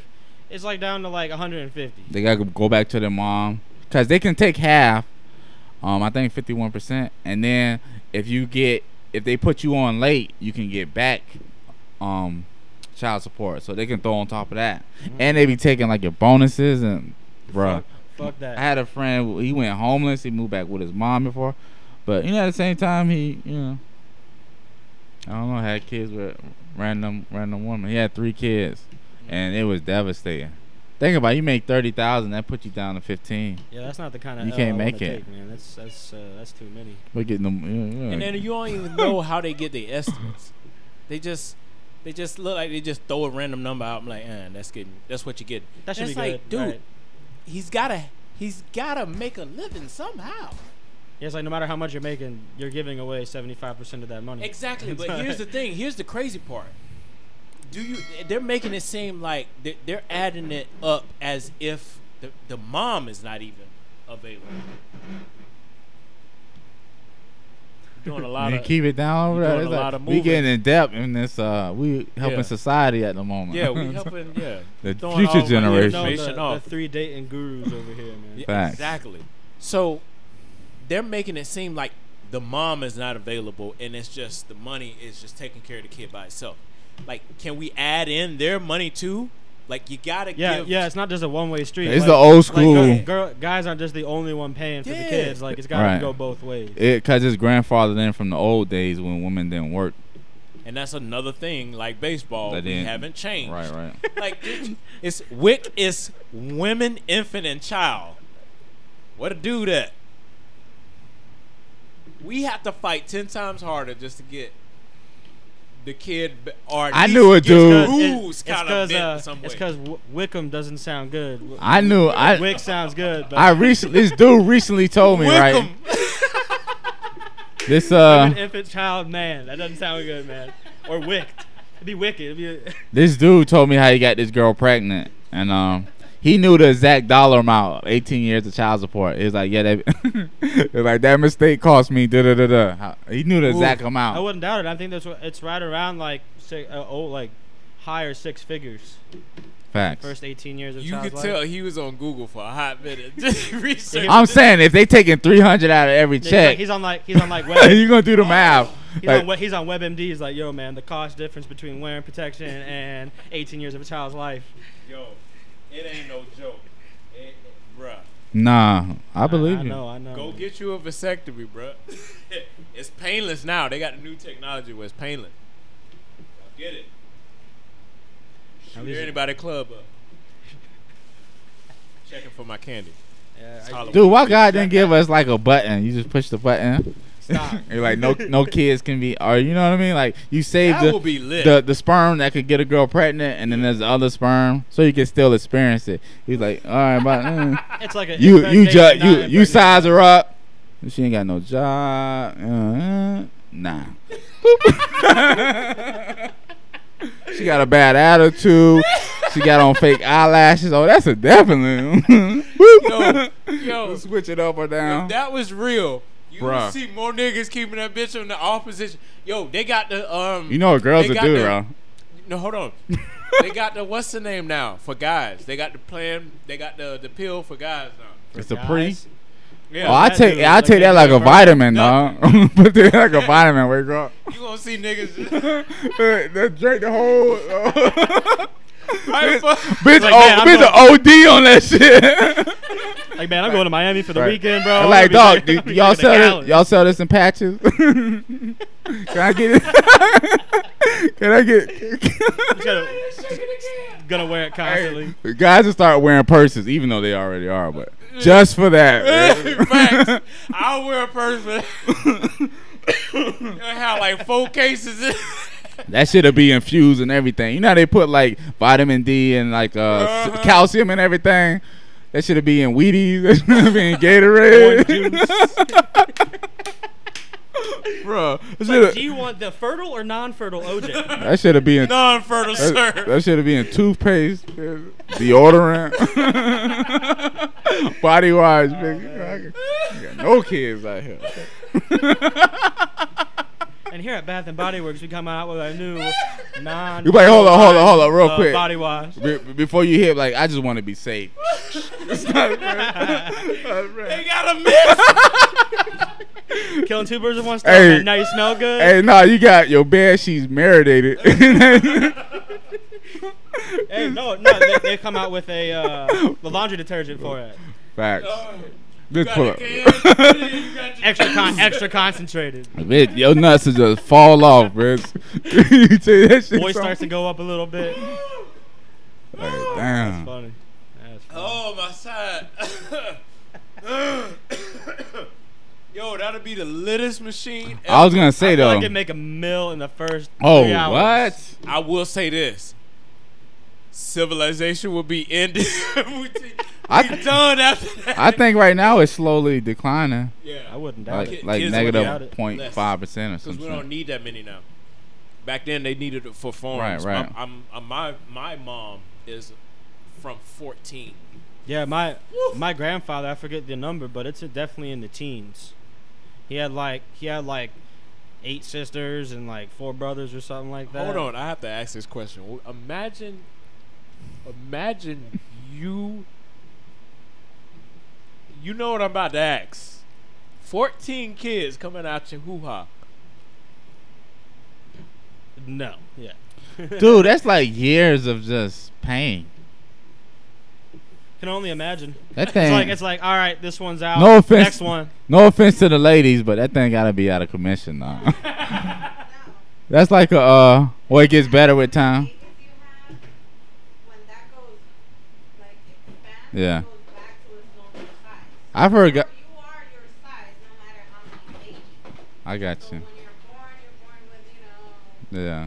It's like down to like 150. They gotta go back to their mom because they can take half. Um, I think fifty-one percent, and then if you get if they put you on late, you can get back um child support, so they can throw on top of that, and they be taking like your bonuses and bruh. Fuck, fuck that. I had a friend. He went homeless. He moved back with his mom before, but you know at the same time he you know I don't know had kids with random random woman. He had three kids, and it was devastating. Think about it, you make thirty thousand, that puts you down to fifteen. yeah, that's not the kind of You L can't I make it. Take, man, that's that's uh, that's too many. We're getting them. Yeah, yeah. And then you don't even know how they get the estimates. They just They just look like they just throw a random number out. I'm like, eh, that's getting that's what you get. That should it's be like, good, dude. right. He's gotta he's gotta make a living somehow. Yeah, it's like no matter how much you're making, you're giving away 75% of that money. Exactly. But here's the thing. Here's the crazy part. Do you? They're making it seem like they're, they're adding it up as if the the mom is not even available. Doing a lot You of keep it down over there. doing a like- lot of we moving. getting in depth in this. Uh, we helping Yeah. society at the moment. yeah. We helping yeah The throwing future all my generation. The, information the three dating gurus over here, man. Yeah, Facts. exactly. So they're making it seem like the mom is not available and it's just the money is just taking care of the kid by itself. Like, can we add in their money too? Like, you gotta Yeah, give. yeah, it's not just a one way street. It's Like- the old like, school. girl, girl- guys aren't just the only one paying for the kids. Like it's gotta Right. go both ways. It cause it's grandfathered in from the old days when women didn't work. And that's another thing. Like baseball, That we didn't- haven't changed. Right, right. Like it's- it's WIC is women, infant, and child. What to do that? We have to fight ten times harder just to get the kid, b- or I knew a dude- the It- rules it's kind of because bent uh, some it's because Wickham doesn't sound good. I knew. I Wick sounds good, but I recently this dude recently told me right. This uh Women, infant, child, man. That doesn't sound good, man. Or wicked. It'd be wicked. It'd be a- this dude told me how he got this girl pregnant, and um, he knew the exact dollar amount, 18 years of child support. He was like, yeah, that, it was like that mistake cost me da da da da. He knew the exact amount. I wouldn't doubt it. I think that's it's right around like six, uh, oh, like higher six figures. Facts. First 18 years of You child's could life. tell he was on Google for a hot minute. I'm saying if they taking 300 out of every Yeah, he's, check, like, he's on like he's on like web, you gonna do the math. he's, Like, on, he's on WebMD. He's like, yo, man, the cost difference between wearing protection and 18 years of a child's life. Yo, it ain't no joke. It, it- bruh. nah, I believe I, you. know, I know. Go get you a vasectomy, bruh. it's painless now. They got the new technology where it's painless. Get it. At Shoot least- anybody club up. Checking for my candy. Yeah, I- Dude, why God didn't give us like a button? You just push the button. Stop. You're like no no kids can be or you know what I mean? Like you save the will be lit. the the sperm that could get a girl pregnant and then there's the other sperm so you can still experience it. He's like, all right, but mm. it's like a you you just you you size her up. She ain't got no job. Uh, nah. she got a bad attitude. She got on fake eyelashes. Oh, that's a definitely. Yo, yo. switch it up or down. That was real, you Bruh. would see more niggas keeping that bitch in the off position. Yo, they got the um. You know what girls would do, the- bro. No, hold on. they got the what's the name now for guys? They got the plan. They got the the pill for guys now. It's a pre. Yeah, Oh, I take I take that that like a dude, bro. vitamin, dog. Put it like a vitamin. Wake up. you gonna see niggas That drink the whole. Right bitch, Like, oh, man, I'm bitch, a OD on that shit. Like man, I'm going to Miami for the Right. weekend, bro. I'm like, dog, be do, do y'all sell gallon. this? Y'all sell this in patches? Can I get it? Can I get? Just gotta, gonna wear it constantly. Hey, guys will start wearing purses, even though they already are, but just for that. man. Facts. I'll wear a purse for. I have like four cases. In. That shit'll be infused and everything. You know how they put like vitamin D and like uh, Uh-huh. calcium and everything. That should be in Wheaties. That should be in Gatorade. Bro, Like, do you want the fertile or non-fertile OJ? that should be in Non-fertile, that, sir. that should be in toothpaste, deodorant, body wash. nigga. I got no kids out here. And here at Bath and Body Works, we come out with a new non. You like, hold on, hold on, hold on, real uh, quick. Body wash. Be- before you hit, like, I just want to be safe. They got a mix. Killing two birds with one stone. Hey. Now you smell good. Hey, nah, you got your bed sheets marinated. Hey, no, no, they, they come out with a uh, the laundry detergent for it. Facts. Oh, Bitch, got pull up. can. You got your- Extra con- extra concentrated. Bitch, your nuts will just fall off, bitch. you say that shit. Voice starts to go up a little bit. Like, That's damn. funny. That's funny. Oh my side. Yo, that'll be the littest machine. I was gonna say I feel though. like it'd make a mill in the first oh three hours. what? I will say this: civilization will be ended. We I th- done after that. I think right now it's slowly declining, yeah, I wouldn't doubt like it. like kids will be negative out it. 0.5 percent or something. because we don't need that many now. Back then, they needed it for farms. Right, right. I'm, I'm, I'm- my my mom is from 14. Yeah, my my grandfather, I forget the number, but it's definitely in the teens. He had like he had like eight sisters and like four brothers or something like that. Hold on, I have to ask this question. W- Imagine, imagine you. You know what I'm about to ask. 14 kids coming out your hoo ha. No, yeah. Dude, that's like years of just pain. Can only imagine. That It's thing. like it's like all right, this one's out. No offense. Next one. no offense to the ladies, but that thing gotta be out of commission now. that's like a uh, well, it gets better with time. Yeah. I've heard. Go- I got you. Yeah.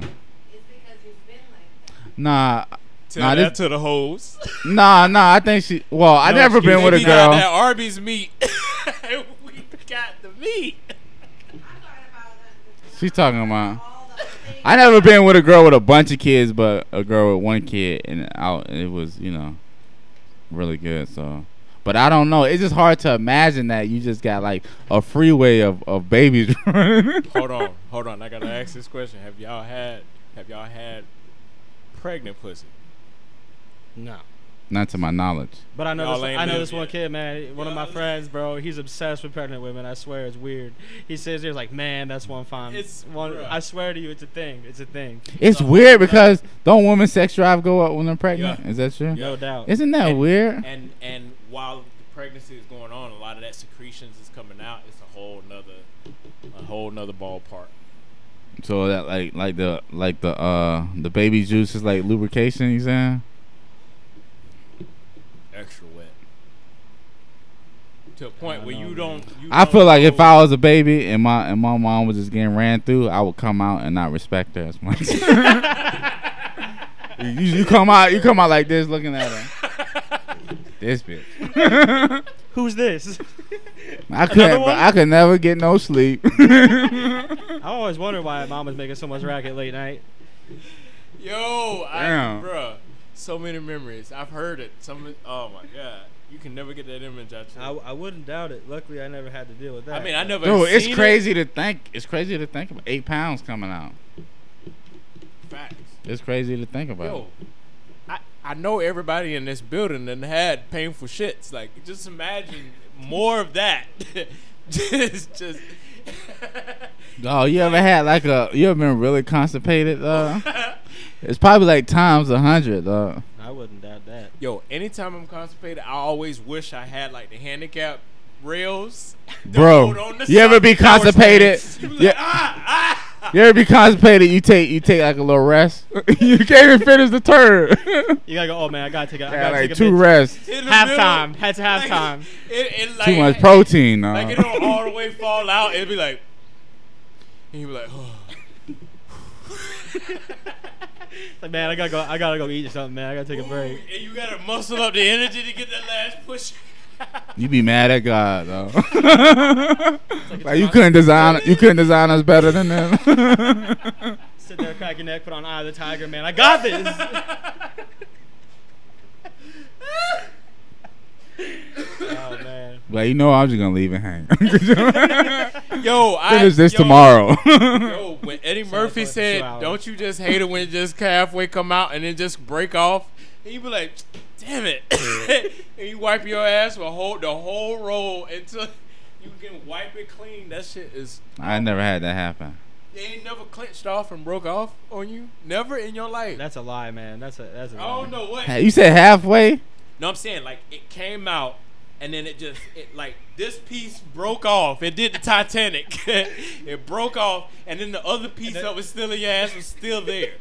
Nah, Tell Nah, that this- to the hoes. nah, nah. I think she. Well, I No never been excuse. with a girl. that. Arby's meat. we got the meat. She's talking about. I never been with a girl with a bunch of kids, but a girl with one kid, and out it was you know really good. So, but I don't know. It's just hard to imagine that you just got like a freeway of, of babies. hold on, hold on. I gotta ask this question. Have y'all had have y'all had pregnant pussy? No. Not to my knowledge. But I know Y'all this, I know lived this one kid, man. One of my friends, bro. He's obsessed with pregnant women. I swear, it's weird. He says he's like, man, that's one fine. It's- one. bruh. I swear to you, it's a thing. It's a thing. It's weird because don't women's sex drive go up when they're pregnant? Yeah. Is that true? No doubt. Isn't that And- weird? And and while the pregnancy is going on, a lot of that secretions is coming out. It's a whole nother a whole nother ballpark. So that like like the like the uh the baby juice is like lubrication. You saying? Extra wet. To a point where know, you don't. You I don't feel like if I was a baby and my and my mom was just getting ran through, I would come out and not respect her as much. you, you come out, you come out like this, looking at her. This bitch. Who's this? I couldn't. I could never get no sleep. I always wonder why mom was making so much racket late night. Yo, I, Damn. bruh, so many memories. I've heard it. Some, of- oh my god, you can never get that image out. I, your I wouldn't doubt it. Luckily, I never had to deal with that. I mean, I never. Dude, it's seen it. crazy to think. It's crazy to think about eight pounds coming out. Facts. It's crazy to think about. Yo, I, I know everybody in this building and had painful shits. Like, just imagine more of that. just, just. Oh, you ever had like a? You ever been really constipated? Uh, it's probably like times a hundred. Uh, I wouldn't doubt that. Yo, anytime I'm constipated, I always wish I had like the handicap rails. bro, hold on the you ever be constipated? You be like, Yeah. ah, ah. You ever be constipated? You take you take like a little rest. you can't even finish the turn. You gotta go. Oh man, I gotta take a. I yeah, gotta like take a two bit- rests. In the Halftime. Had to like, halftime. It, it, like, Too much protein. Uh. Like it don't all the way fall out. It'd be like, and you be like, oh. Like man, I gotta go. I gotta go eat something, man. I gotta take a break. Ooh, and you gotta muscle up the energy to get that last push. You be mad at God though. like you couldn't design you couldn't design us better than them. Sit there, crack your neck, put on Eye of the Tiger, man. I got this. oh man. but you know I'm just gonna leave it hang. Yo, I Finish this yo, tomorrow. Yo, when Eddie Murphy said, "Don't you just hate it when it just halfway come out and then just break off?" You be like, "Damn it!" and you wipe your ass with whole the whole roll until you can wipe it clean. That shit is. I never had that happen. They ain't never clenched off and broke off on you. Never in your life. That's a lie, man. That's a that's a I lie. don't know what. You said halfway? No, I'm saying like it came out and then it just it like this piece broke off. It did the Titanic. it broke off and then the other piece then- that was still in your ass was still there.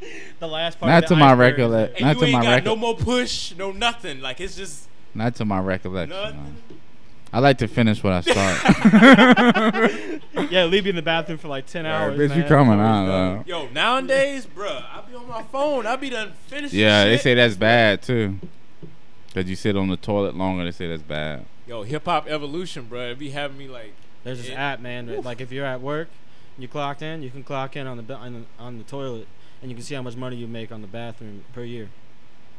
The last part. Not to my iceberg is recollect- Not you to ain't my got record. no more push, no nothing. Like it's just Not to my recollection. I like to finish what I start. Yeah, leave me in the bathroom for like ten hours. bitch, you coming out though. Yo, nowadays, bruh, I be on my phone. I be done finishing. Yeah, they say that's bad too. Cause you sit on the toilet longer, they say that's bad. Yo, hip hop evolution, bruh. It be having me like. There's this Yeah. app, man. that, Like if you're at work, you clocked in, you can clock in on the on the, on the toilet, and you can see how much money you make on the bathroom per year.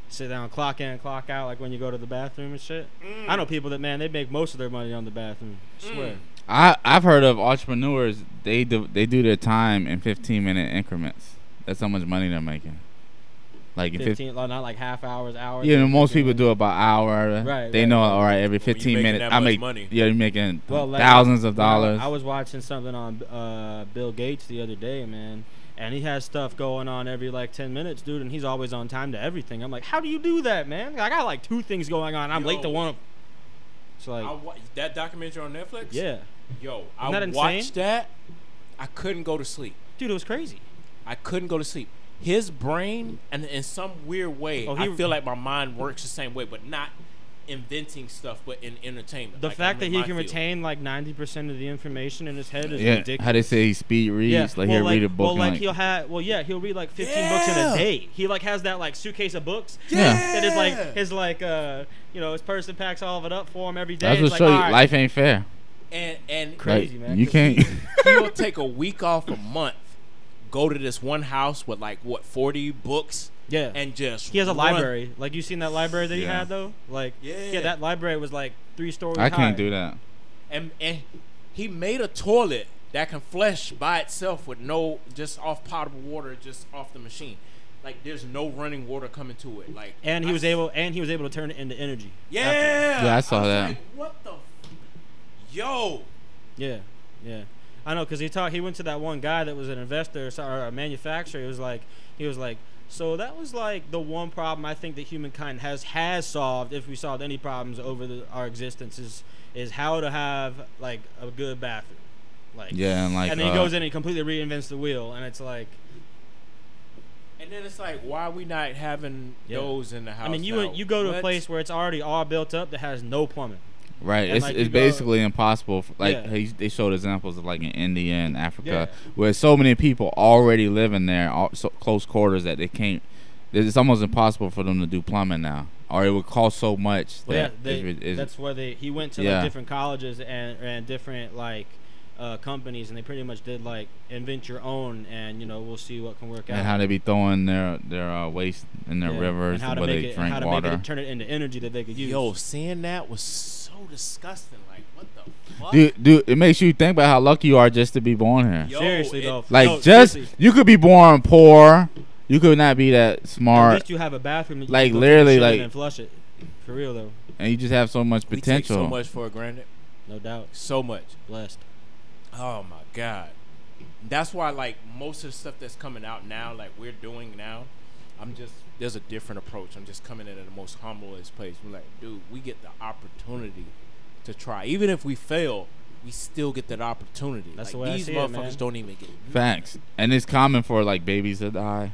Sit down, clock in, clock out, like when you go to the bathroom and shit. I know people that man, they make most of their money on the bathroom. I swear. I I've heard of entrepreneurs. They do they do their time in 15 minute increments. That's how much money they're making. Like in 15, Fifteen, not like half hours, hours. you know, most 15 people do about hour. Right, They right, know. All right, every 15 making minutes, I make. money. Yeah, you're making Well, like, thousands of when I- dollars. I was watching something on uh, Bill Gates the other day, man, and he has stuff going on every like ten minutes, dude, and he's always on time to everything. I'm like, how do you do that, man? I got like two things going on. I'm late to one of. It's like, I wa- that documentary on Netflix. yeah, Yo, Isn't I that watched that. I couldn't go to sleep. dude, it was crazy. I couldn't go to sleep. His brain, and in some weird way, Oh, he- I feel like my mind works the same way, but not inventing stuff, but in entertainment. The Like, fact I'm that he can field. retain like 90% of the information in his head is yeah, ridiculous. how they say he speed reads. Yeah, like well, he'll like, read a book. well, like, like he'll have, well, yeah, he'll read like 15 books in a day. He like has that like suitcase of books. Yeah. That is like his like uh you know his person packs all of it up for him every day. that's It's what like, show you all right, life ain't fair. and and Crazy, Like, man, You 'cause can't. he'll take a week off a month, go to this one house with like what forty books, Yeah. and just He has a run- library. Like you seen that library that he had though? Like Yeah. yeah, that library was like three stories I high. can't do that. and and he made a toilet that can flush by itself with no just off potable water, just off the machine. Like there's no running water coming to it. Like And he I was able and he was able to turn it into energy. Yeah, after. Yeah, I saw was that. Like, what the? F- Yo, Yeah. Yeah. I know cuz he talked he went to that one guy that was an investor or a manufacturer. He was like he was like so that was like the one problem I think that humankind has has solved if we solved any problems over the, our existence is is how to have like a good bathroom. Like Yeah, and like and then he uh, goes in and he completely reinvents the wheel and it's like and then it's like, why are we not having Yeah. those in the house? I mean, you now? you go to a place where it's already all built up that has no plumbing. Right, And, it's like, it's you go- basically impossible. For, like Yeah. he, they showed examples of like in India and Africa, Yeah. where so many people already living there, all, so close quarters that they can't. It's almost impossible for them to do plumbing now, or it would cost so much Well, yeah, they, it's- it's- that's where they he went to Yeah. like different colleges and and different like uh, companies, and they pretty much did like invent your own, and you know we'll see what can work out. and how they be throwing their their uh, waste in their Yeah, rivers and how to where make they it, and drink how to water. make it turn it into energy that they could use. Yo, seeing that was so disgusting. Like, what the fuck? Dude, dude, it makes you think about how lucky you are just to be born here. Yo, seriously it- though, like No, just seriously. you could be born poor, you could not be that At smart, least you have a bathroom. That you like, can literally, take a shit in like- and flush it. For real though, and you just have so much we take potential. so much for granted. no doubt. So much. Blessed. Oh my god. That's why like most of the stuff that's coming out now, like we're doing now, I'm just there's a different approach. I'm just coming in at the most humblest place. We're like, dude, we get the opportunity to try. Even if we fail, we still get that opportunity. That's like, the way I these see it, motherfuckers man. don't even get Facts, and it's common for like babies to die,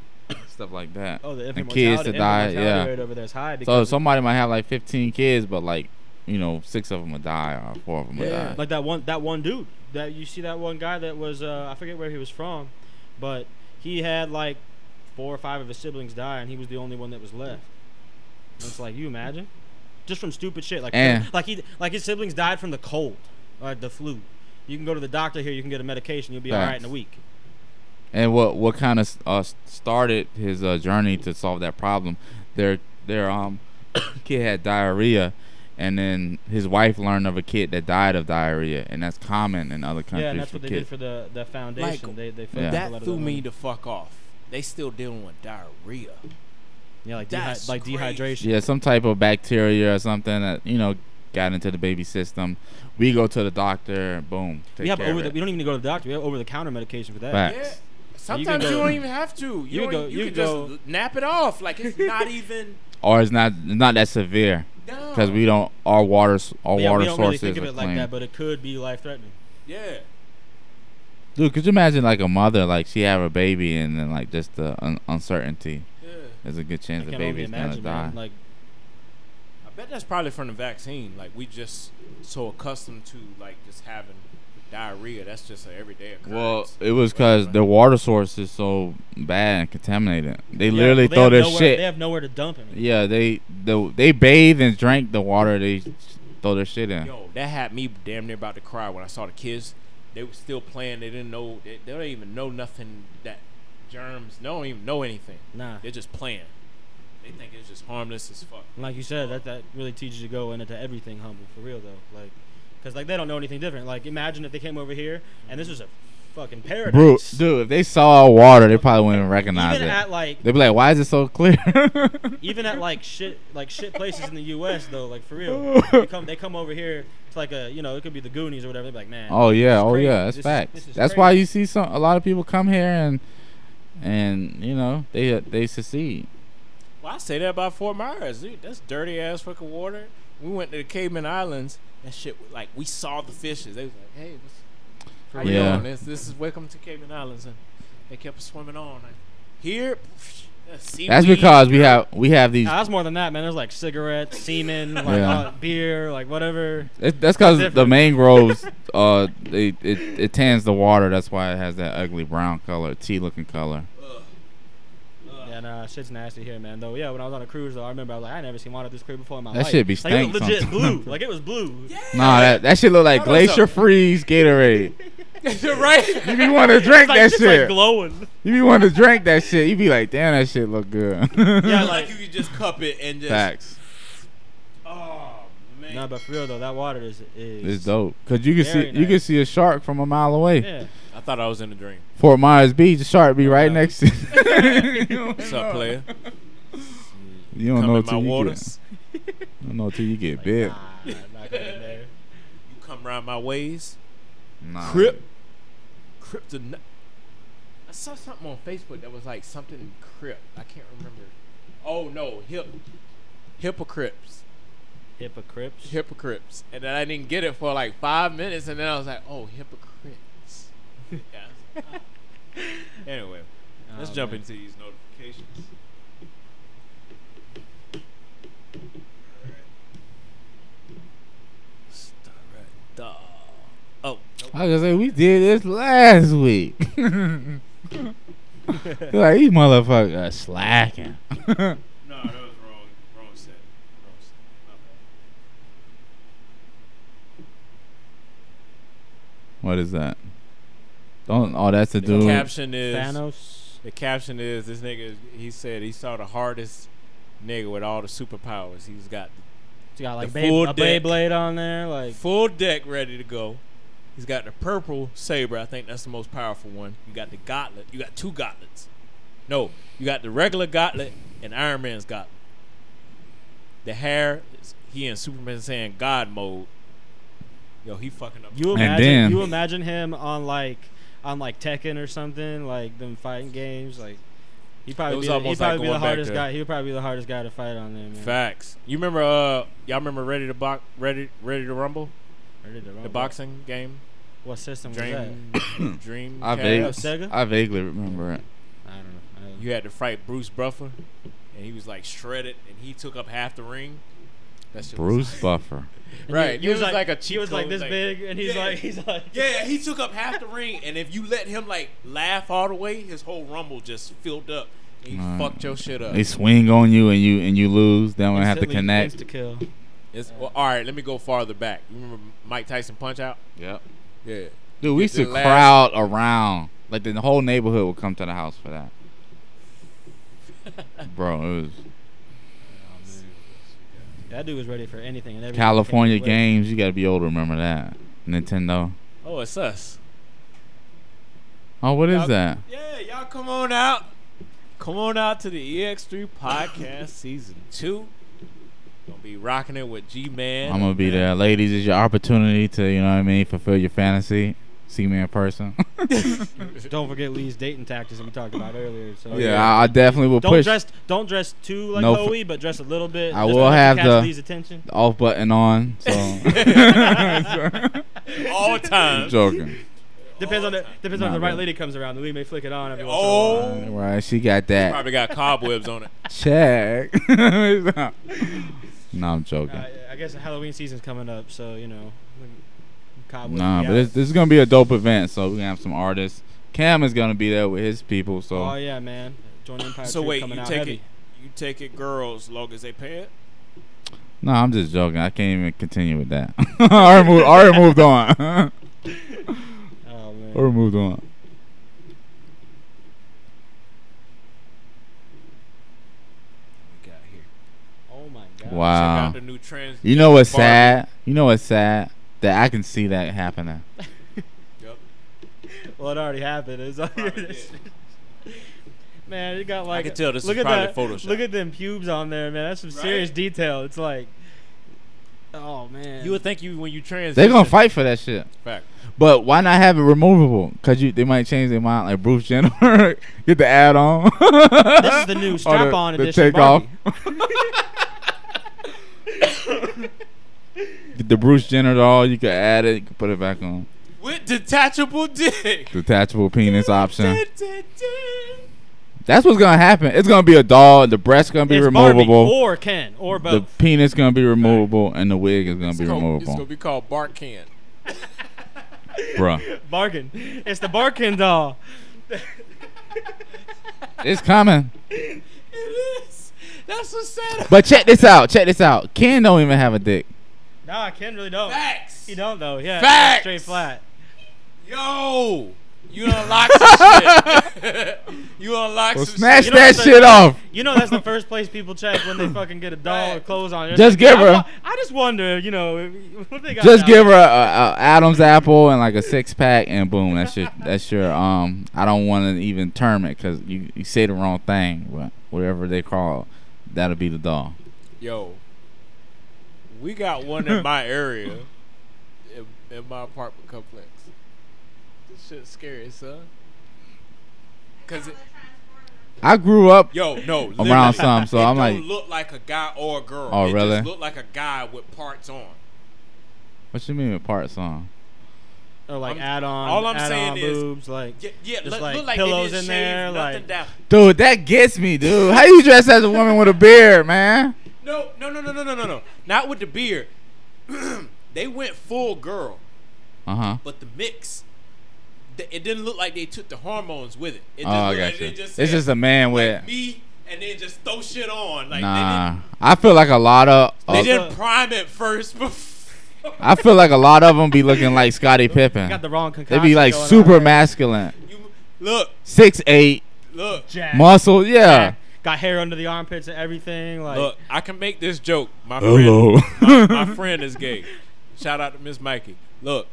stuff like that. Oh, the and kids mortality, to die. Yeah. rate over there is high So somebody might have like 15 kids, but like you know six of them would die or four of them will Yeah. die. like that one that one dude that you see that one guy that was uh, I forget where he was from, but he had like four or five of his siblings die and he was the only one that was left. And it's like you imagine, just from stupid shit like And- like he like his siblings died from the cold or the flu. You can go to the doctor here. You can get a medication. You'll be all right in a week. And what what kind of uh, started his uh, journey to solve that problem? Their their um kid had diarrhea, and then his wife learned of a kid that died of diarrhea, and that's common in other countries yeah, and that's what they kids. did for the the foundation. Like, they they Yeah. fed a That threw me in. the fuck off. They still dealing with diarrhea. yeah like That's dehy- like crazy. dehydration. yeah, some type of bacteria or something that you know got into the baby system. We go to the doctor, boom, take we have care over of the, it. we don't even go to the doctor. We have over the counter medication for that. Facts. Yeah. Facts. Sometimes go- you, don't even have to. You, you don't, go- you, you can go- just nap it off. Like it's not even. Or it's not not that severe No. because we don't our water s- our But yeah, water we don't really think of are it like clean. that, but it could be life threatening. Yeah. Dude, could you imagine like a mother like she have a baby and then like just the un- uncertainty? Yeah. There's a good chance I the baby's gonna imagine, die. man. Like, I bet that's probably from the vaccine. Like we just so accustomed to like just having diarrhea. That's just an everyday occurrence. Well, it was because the water source is so bad and contaminated. They Yeah, literally they throw their nowhere- shit. They have nowhere to dump it. yeah, they the, they bathe and drink the water they throw their shit in. Yo, that had me damn near about to cry when I saw the kids. They were still playing. They didn't know. They, they don't even know nothing that germs. They don't even know anything. Nah. They're just playing. They think it's just harmless as fuck. Like you said, that that really teaches you to go into everything humble for real though. Like, cause like they don't know anything different. Like imagine if they came over here and this was a fucking Bro, paradise. dude, if they saw water, they probably wouldn't recognize even it. at like They'd be like, "Why is it so clear?" even at like shit like shit places in the U.S. though, like for real, they come they come over here. It's like a you know it could be the Goonies or whatever. They're like, man. oh yeah, oh crazy. yeah, that's This facts. this is That's why you see some a lot of people come here and and you know they they succeed. Well, I say that about Fort Myers. Dude, that's dirty ass fucking water. We went to the Cayman Islands. and shit, like we saw the fishes. They was like, "Hey, what's, how you Yeah. doing? This, this is welcome to Cayman Islands," and they kept swimming on. Like, here, that's, That's because we have we have these. Nah, that's more than that, man. There's like cigarettes, semen, like Yeah. uh, beer, like whatever. It, that's because the mangroves, uh, they, it it tans the water. That's why it has that ugly brown color, tea looking color. Yeah, uh, nah, shit's nasty here, man. Though, yeah, when I was on a cruise, though, I remember I was like, I never seen water this clear before in my That life. shit be like, it was legit blue. Like it was blue. Nah, that that shit look like Hold on, so- glacier freeze Gatorade. right. You be want to drink like, that shit. like glowing. you be want to drink that shit. You be like, damn, that shit look good. Yeah, like like you could just cup it and just. Facts. Oh man. nah, but for real though, that water is is It's dope. Cause you can see Very you can see a shark from a mile away. Yeah, I thought I was in a dream. Fort Myers Beach, the shark be right next to. you. What's up, player? You don't know in till you waters. get. You don't know till you get bit. nah, not going in there. You come around my ways. Nah. Crip. Kryptonite. I saw something on Facebook that was like something Crip. I can't remember. Oh no, hip. Hypocrites. Hypocrites. Hypocrites. And then I didn't get it for like five minutes, and then I was like, oh, hypocrites. Yeah. anyway, let's Oh, jump into these notifications. Right. Oh, nope. I was gonna say we did this last week. like these motherfuckers slacking. No, that was wrong. Wrong set. Wrong set. What is that? Don't. Oh, that's a The dude. caption is Thanos. the caption is this nigga. He said he saw the hardest nigga with all the superpowers. He's got He's got like The full a deck. Beyblade on there, like full deck ready to go. He's got the purple saber. I think that's the most powerful one. You got the gauntlet. You got two gauntlets. No, you got the regular gauntlet and Iron Man's gauntlet. The hair, he in Superman saying God mode. Yo, he fucking up. you imagine then- you imagine him on like on like Tekken or something, like them fighting games, like. He probably be, he'd almost like probably be the hardest to- guy. He would probably be the hardest guy to fight on there, man. Facts. You remember? Uh, y'all remember Ready to Box? Ready, Ready to Rumble? Ready to The boxing game. What system was that? Dream. Dream. I, Cast. vague, Sega? I vaguely remember it. I don't know. I don't know. You had to fight Bruce Buffer, and he was like shredded, and he took up half the ring. That shit was- Bruce Buffer. Right. He, He was like a he cheat was like this like- big, and he's Yeah. like he's like Yeah, he took up half the ring, and if you let him like laugh all the way, his whole rumble just filled up. He Right. fucked your shit up. They swing on you and you and you lose. Then we have to connect. insta kill. It's, well, all right, let me go farther back. You remember Mike Tyson punch out? Yep. Yeah. Dude, we used to the crowd around. Like the whole neighborhood would come to the house for that. Bro, it was That dude was ready for anything and everything. California games. You gotta be old to remember that. Nintendo. Oh, it's us. Oh, what is Y'all- that? Yeah, y'all come on out. Come on out to the EX3 podcast season two. Gonna be rocking it with G Man. I'm gonna be there, ladies. Is your opportunity to, you know what I mean, fulfill your fantasy. See me in person. Don't forget Lee's dating tactics that we talked about earlier. So yeah, I, I definitely will Don't push dress don't dress too like No, f- but dress a little bit. I will have the- Lee's attention. off button on. So all time. joking. Depends on the depends on Nah, if the right bro. lady comes around. The Lee may flick it on every once in a while. Oh, Right, she got that probably got cobwebs on it. check. No, I'm joking. Uh, I guess the Halloween season's coming up, so you know. Cobwebs Nah, but this, this is gonna be a dope event. So we're gonna have some artists. Cam is gonna be there with his people. So Oh yeah, man. Join Empire So wait, coming you out take heavy. it, you take it, girls, long as they pay it. no, I'm just joking. I can't even continue with that. I already moved, already moved on. Oh man. already moved on. We got here. Oh my god. Check Wow. out the new trans. You know what's Barbie. sad? You know what's sad? That I can see that happening. Yep. Well, it already happened. It's Probably did. man, you got like. can tell this look is at probably that, Photoshop. Look at them pubes on there, man. That's some serious detail. It's like. Oh man. You would think you when you trans. They're gonna fight for that shit. Fact. But why not have it removable? Cause you they might change their mind. Like Bruce Jenner, get the add on. this is the new strap-on the edition. takeoff. Barbie. Get the Bruce Jenner doll. You can add it. You can put it back on. With detachable dick. Detachable penis option. That's what's gonna happen. It's gonna be a doll. The breast's gonna be It's removable. Barbie or Ken or the penis gonna be removable, and the wig is gonna It's be gonna, it's gonna be called Bark Can. Bruh, Bargain. It's the Barkin doll. it's coming. It is. That's what's sad. But check this out. Check this out. Ken don't even have a dick. Nah, Ken really don't. Facts. He don't though. Yeah. Facts. Straight flat. Yo, you unlock some shit. you unlock Well, some smash You know that what's the- shit off. You know that's the first place people check when they fucking get a doll or clothes on. They're Just like, give her- wa- I just wonder, you know, what they got. Just down give her there. a, a, a Adam's apple and like a six pack, and boom, that's your that's your um. I don't want to even term it because you you say the wrong thing, but whatever they call, it, that'll be the doll. Yo, we got one in my area, in, in my apartment complex. This shit's scary, son. Cause it, I grew up. yo, no, Around literally, some, so I'm don't like- look like a guy or a girl. Oh, it really? Just look like a guy with parts on. What you mean with parts on? Or like I'm- add-on. all I'm add-on saying is- boobs, like. Yeah, yeah, Just look, like look like pillows they in there, like- down. Dude, that gets me, dude. How you dress as a woman with a beard, man? No, no, no, no, no, no, no, no. Not with the beard. they went full girl, Uh huh. but the mix, th- it didn't look like they took the hormones with it. It Oh, I got like you. they just It's said, just a man like with. me, and then just throw shit on. Like Nah, I feel like a lot of. they uh, didn't, they didn't prime it first before. I feel like a lot of them be looking like Scottie Pippen. Got the wrong They concoction. be like going on super masculine, You look, six eight, look, Jack. muscle. Yeah. Jacked. Got hair under the armpits and everything. Like, look. I can make this joke. My Hello. friend, my, my friend is gay. Shout out to Miss Mikey. Look,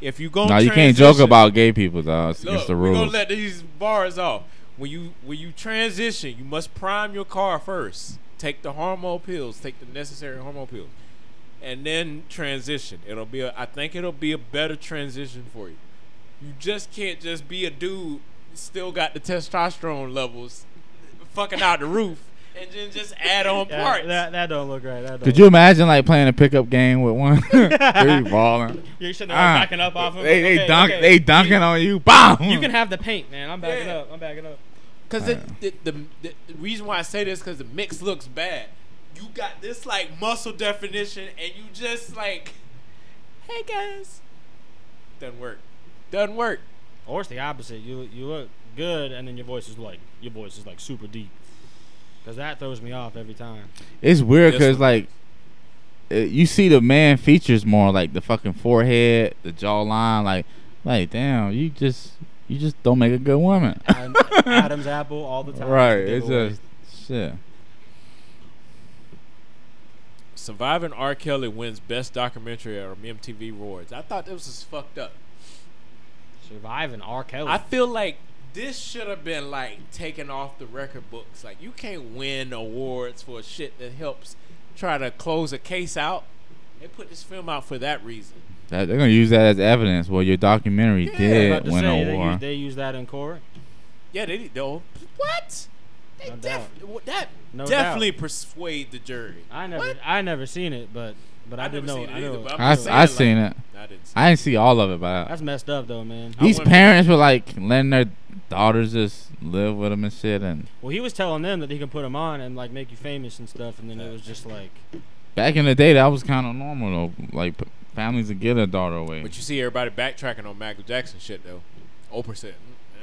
if you go, No, you can't joke about gay people, though. It's Look, against the we're gonna let these bars off. When you when you transition, you must prime your car first. Take the hormone pills. Take the necessary hormone pills, and then transition. It'll be. A, I think it'll be a better transition for you. You just can't just be a dude. Still got the testosterone levels, fucking out the roof, and then just add on yeah, parts. that that don't look right. That don't Could you imagine like playing a pickup game with one? they balling. You're sitting there Ah. backing up off of They they okay, dunk okay. they dunking on you. Bam. You can have the paint, man. I'm backing Yeah. up. I'm backing up. Because the, the, the, the, the reason why I say this because the mix looks bad. You got this like muscle definition, and you just like, hey guys, doesn't work. Doesn't work. Or it's the opposite. You you look good, and then your voice is like your voice is like super deep. Cause that throws me off every time. It's weird because like you see the man features more like the fucking forehead, the jawline, like like damn, you just you just don't make a good woman. And Adam's apple all the time. right. It's giveaway. just shit. Surviving R. Kelly wins Best Documentary at MTV Awards. I thought this was fucked up. surviving R. Kelly. I feel like this should have been like taken off the record books. Like you can't win awards for shit that helps try to close a case out. They put this film out for that reason. That, they're gonna use that as evidence. Well, your documentary Yeah, did win say, an they, award. use, they use that in court. Yeah, they did. Though. What? They No def- that No definitely persuade the jury. I never What? I never seen it, but But I, I didn't know. seen it I know. but I'm I just I seen like, it. I didn't see I didn't see all of it, but That's messed up though, man. These parents were like letting their daughters just live with them and shit. And Well, he was telling them that he can put them on and like make you famous and stuff, and then it was just like, back in the day, that was kind of normal though. Like families would get a daughter away. But you see everybody backtracking on Michael Jackson shit though. Oprah said. "Mm, eh."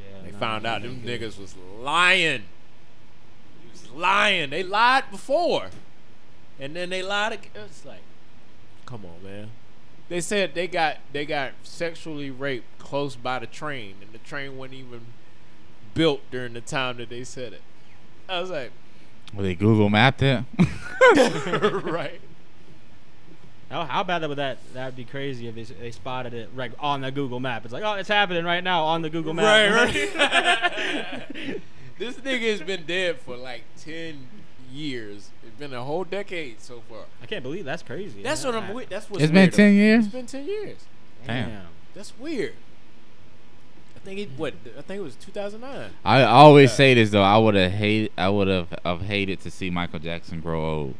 yeah. They nah, found out them niggas was lying. He was lying. They lied before, and then they lied again. It's like, come on, man. They said they got they got sexually raped close by the train, and the train wasn't even built during the time that they said it. I was like, Well, they Google mapped it. right. How, how bad would that that would be crazy if they, they spotted it right on the Google map? It's like, oh, it's happening right now on the Google map. Right, right. this nigga has been dead for like ten years. It's been a whole decade so far. I can't believe that's crazy. That's man. what I'm. wi- That's what's It's been 10 about- years? It's been ten years. Damn. That's weird. I think it. What? I think it was 2009. I always Yeah. say this though. I would have hate. I would have have hated to see Michael Jackson grow old.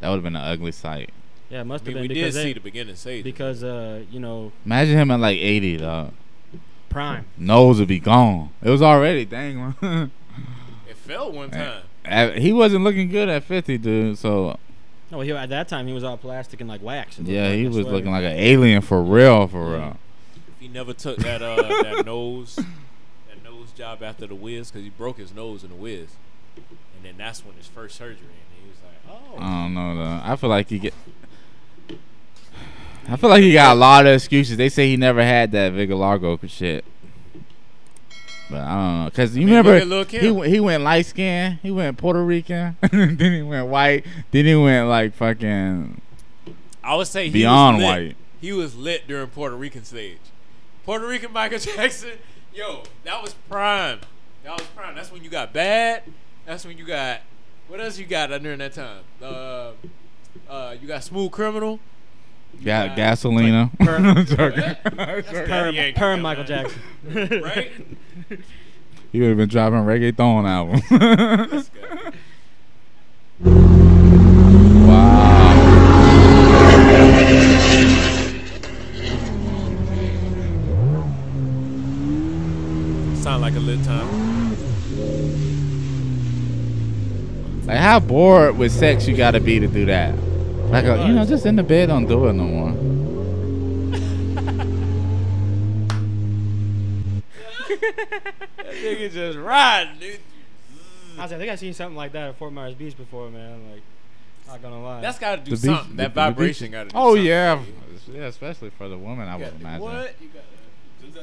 That would have been an ugly sight. Yeah, it must I have mean, we did because see the beginning stages. because uh, you know, Imagine him at like 80 though. Prime. Nose would be gone. It was already dang. it fell one time. At- he wasn't looking good at 50, dude. So No, he, at that time he was all plastic and like wax. It looked yeah, like, he I was swear. looking like an alien for real, for Yeah. real. If he never took that uh that nose that nose job after the Wiz because he broke his nose in the Wiz, and then that's when his first surgery, and he was like, oh. I don't know though. I feel like he get. I feel like he got a lot of excuses. They say he never had that Vigalago shit. But I don't know, cause you mean, remember at Lil' Kim. he he went light skin, he went Puerto Rican, then he went white, then he went like fucking I would say he beyond was white. He was lit during Puerto Rican stage. Puerto Rican Michael Jackson, yo, that was prime. That was prime. That's when you got bad. That's when you got what else you got during that time? Uh, uh, you got smooth criminal. Got Yeah. gasolina. Like Joking. Perm, Yeah, perm yeah, Michael. Jackson. Right? he would have been dropping reggaeton album. Wow. Sound like a lit time. Like how bored with sex you gotta be to do that? Like uh, you know, just in the bed, don't do it no more. Nigga just riding, dude. I was like, I think I seen something like that at Fort Myers Beach before, man. Like, not gonna lie. That's got to do The beach- something. the- that the vibration beach- got to do Oh something. yeah, yeah, especially for the woman, I would imagine. What? You got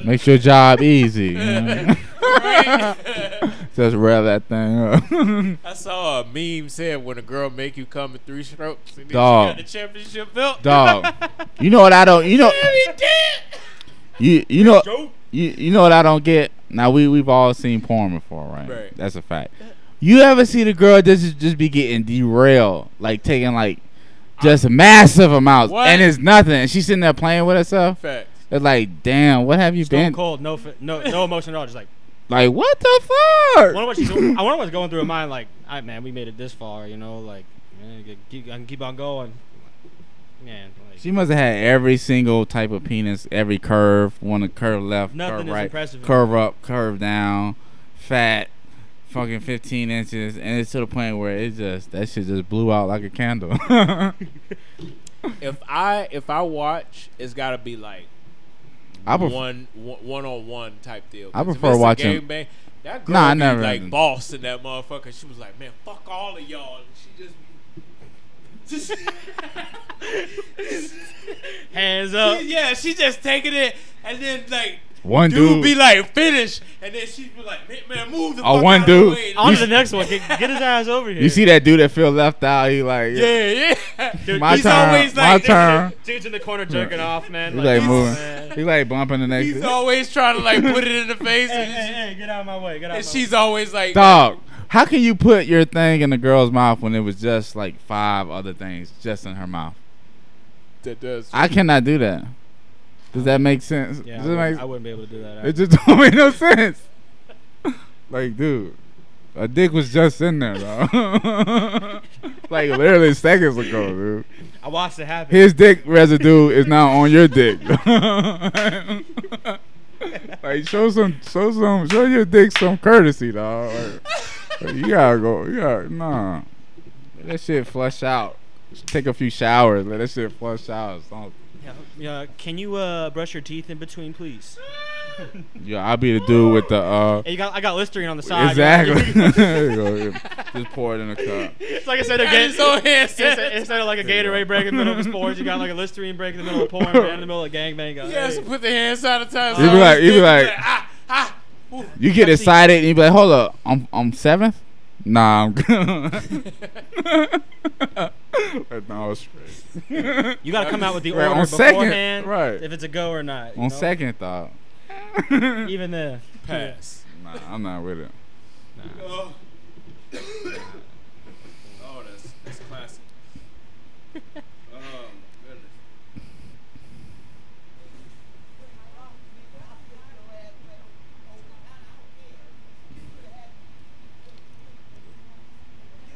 uh, Makes your job easy. You know? Right? Just rev that thing up. I saw a meme said when a girl make you come in three strokes and then Dog. she got the championship belt. Dog, you know what I don't. You know, you you know, you you know what I don't get. Now we we've all seen porn before, right? Right. That's a fact. You ever see the girl just just be getting derailed, like taking like just massive amounts, What? and it's nothing. And she's sitting there playing with herself. Facts. It's like, damn, what have you Stone been? cold, no, no, no emotion at all. Just like, Like, what the I fuck? wonder what she's. I wonder what's going through her mind. Like, all right, man, we made it this far. You know, like, man, I keep, I can keep on going. Man, like, She must have had every single type of penis, every curve. One to curve left, Nothing curve right, impressive curve up, curve down, fat, fucking 15 inches, and it's to the point where it just that shit just blew out like a candle. If I if I watch, it's got to be like I pref- one one on one type deal. I prefer watching- gangbang, that girl Nah, I never- like boss in that motherfucker. She was like, man, fuck all of y'all. And she just. Just hands up. yeah, she just taking it, and then like One dude, dude- be like finish, and then she'd be like, man, man move the Oh, fuck one out of the dude. way. On to the next one. Get, get his ass over here. you see that dude that feel left out? He like, Yeah, yeah. Dude, my he's turn, always my turn. Dude's in the corner jerking off, man. He like oh, moving. man. He like bumping the next. He's always trying to like put it in the face, Hey, and, hey, she- hey, get out of my way. Get out and my she's always like, Dog, how can you put your thing in the girl's mouth when it was just like five other things just in her mouth? That does. I cannot do that. Does that make sense? Yeah, I Does it wouldn't, make- I wouldn't be able to do that. It just don't make no sense. like, dude, A dick was just in there, though. like literally seconds ago, dude. I watched it happen. His dick residue is now on your dick. like show some, show some, show your dick some courtesy, dog. Like, like, you gotta go. You gotta nah. Let that shit flush out. Just take a few showers. Let that shit flush out. Don't- Yeah, yeah. Can you uh, brush your teeth in between, please? Yeah, I'll be the dude with the uh. Hey, you got I got Listerine on the side. Exactly. There. Just pour it in a cup. it's like I said, a Got ga- his own hand instead, instead of like a Gatorade break in the middle of a sports, you got like a Listerine break in the middle of porn, man, in the middle of gangbang. Go, He has hey. to put the hand sanitizer. You be on like- his you be like- ah, ah. Ooh. You get excited and you be like, "Hold up, I'm I'm seventh. Nah, I'm good. Like, no, it's straight. You got to come out with the Right, order on second, beforehand, right. If it's a go or not. On know? second thought, Even the Pass. nah, I'm not with it. Oh. oh, that's that's classic. oh goodness.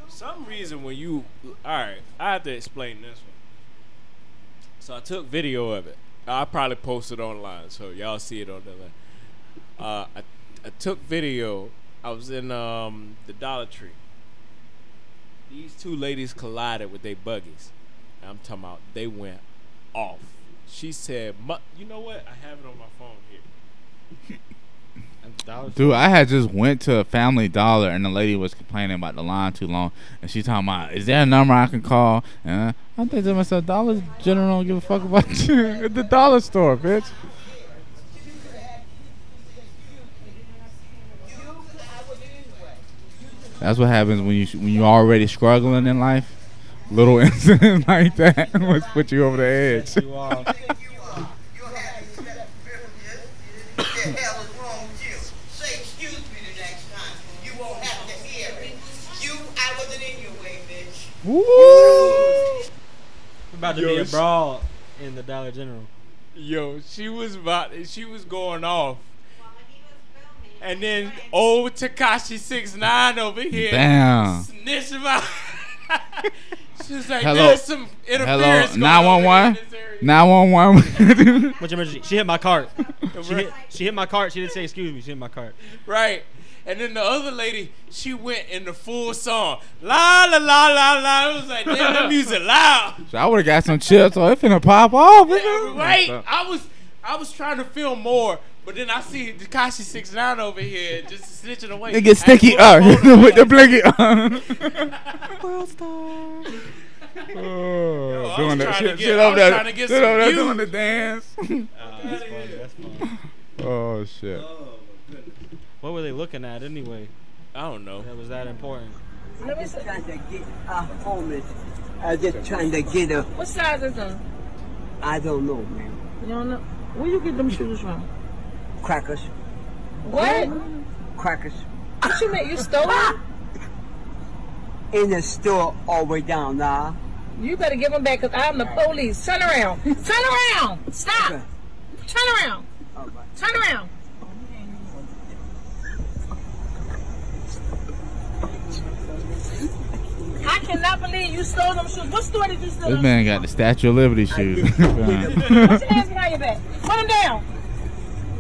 Some reason when you all right, I have to explain this one. So I took video of it. I probably posted online, so y'all see it on the. Uh, I, I took video. I was in um, the Dollar Tree. These two ladies collided with their buggies. I'm talking about they went off. She said, "You know what? I have it on my phone here." Dude, I had just went to a Family Dollar and the lady was complaining about the line too long, and she talking about, "Is there a number I can call?" And I think to myself, Dollar General don't give a fuck about you at the dollar store, bitch. That's what happens when you when you're already struggling in life. Little incidents like that must put you over the edge. Woo! about to Yo, be a sh- brawl in the Dollar General. Yo, she was about, she was going off. And then old Tekashi six nine over here Damn. snitching about. she was like, Hello. "There's some Hello, interference." going nine on one in one, this area." nine one one. What's your emergency? She hit my cart. She hit, she hit my cart. She didn't say excuse me. She hit my cart. Right. And then the other lady, she went in the full song. La la la la la. It was like, damn, that music loud. So I would have got some chips, or it finna pop off. nigga. Right. I was I was trying to film more, but then I see Tekashi six nine over here just snitching away. It gets I sticky put up uh, with the away. blanket on. World star. Oh, I doing was that trying shit, to get- shit I over was there, trying to get shit some over there views. doing the dance. Oh, that's funny. That's funny. oh shit. Oh. What were they looking at anyway? I don't know. That was that important. I'm just trying to get a homeless. I'm just trying to get a. What size is them? I don't know, man. You don't know? Where you get them shoes from? Crackers. What? Crackers. What you mean? You stole them? In the store all the way down now. You better give them back because I'm the police. Turn around. Turn around. Stop. Okay. Turn around. All right. Turn around. I cannot believe you stole them shoes. What store did you steal This them? man got the Statue of Liberty shoes. Put your hands behind your back. Put them down.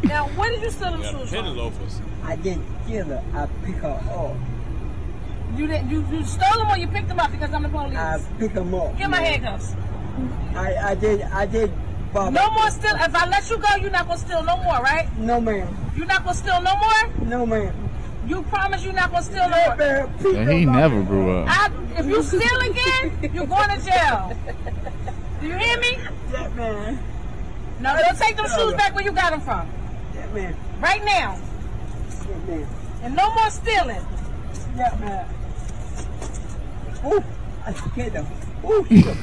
Now, where did you steal them Yeah, shoes from? loafers. I didn't kill her. I pick her up. You did, you, you stole them or you picked them up because I'm the police? I pick them up. Get my handcuffs. I, I did. I did. Bob. No more steal. If I let you go, you're not gonna steal no more, right? No, ma'am. You're not gonna steal no more. No, ma'am. You promise you're not gonna steal no more. Yeah, he never grew up. I, if you steal again, you're going to jail. Do you hear me? That man. No, don't take them shoes back where you got them from. That man. Right now. That man. And no more stealing. That man. Ooh, I scared him. Ooh, he's a.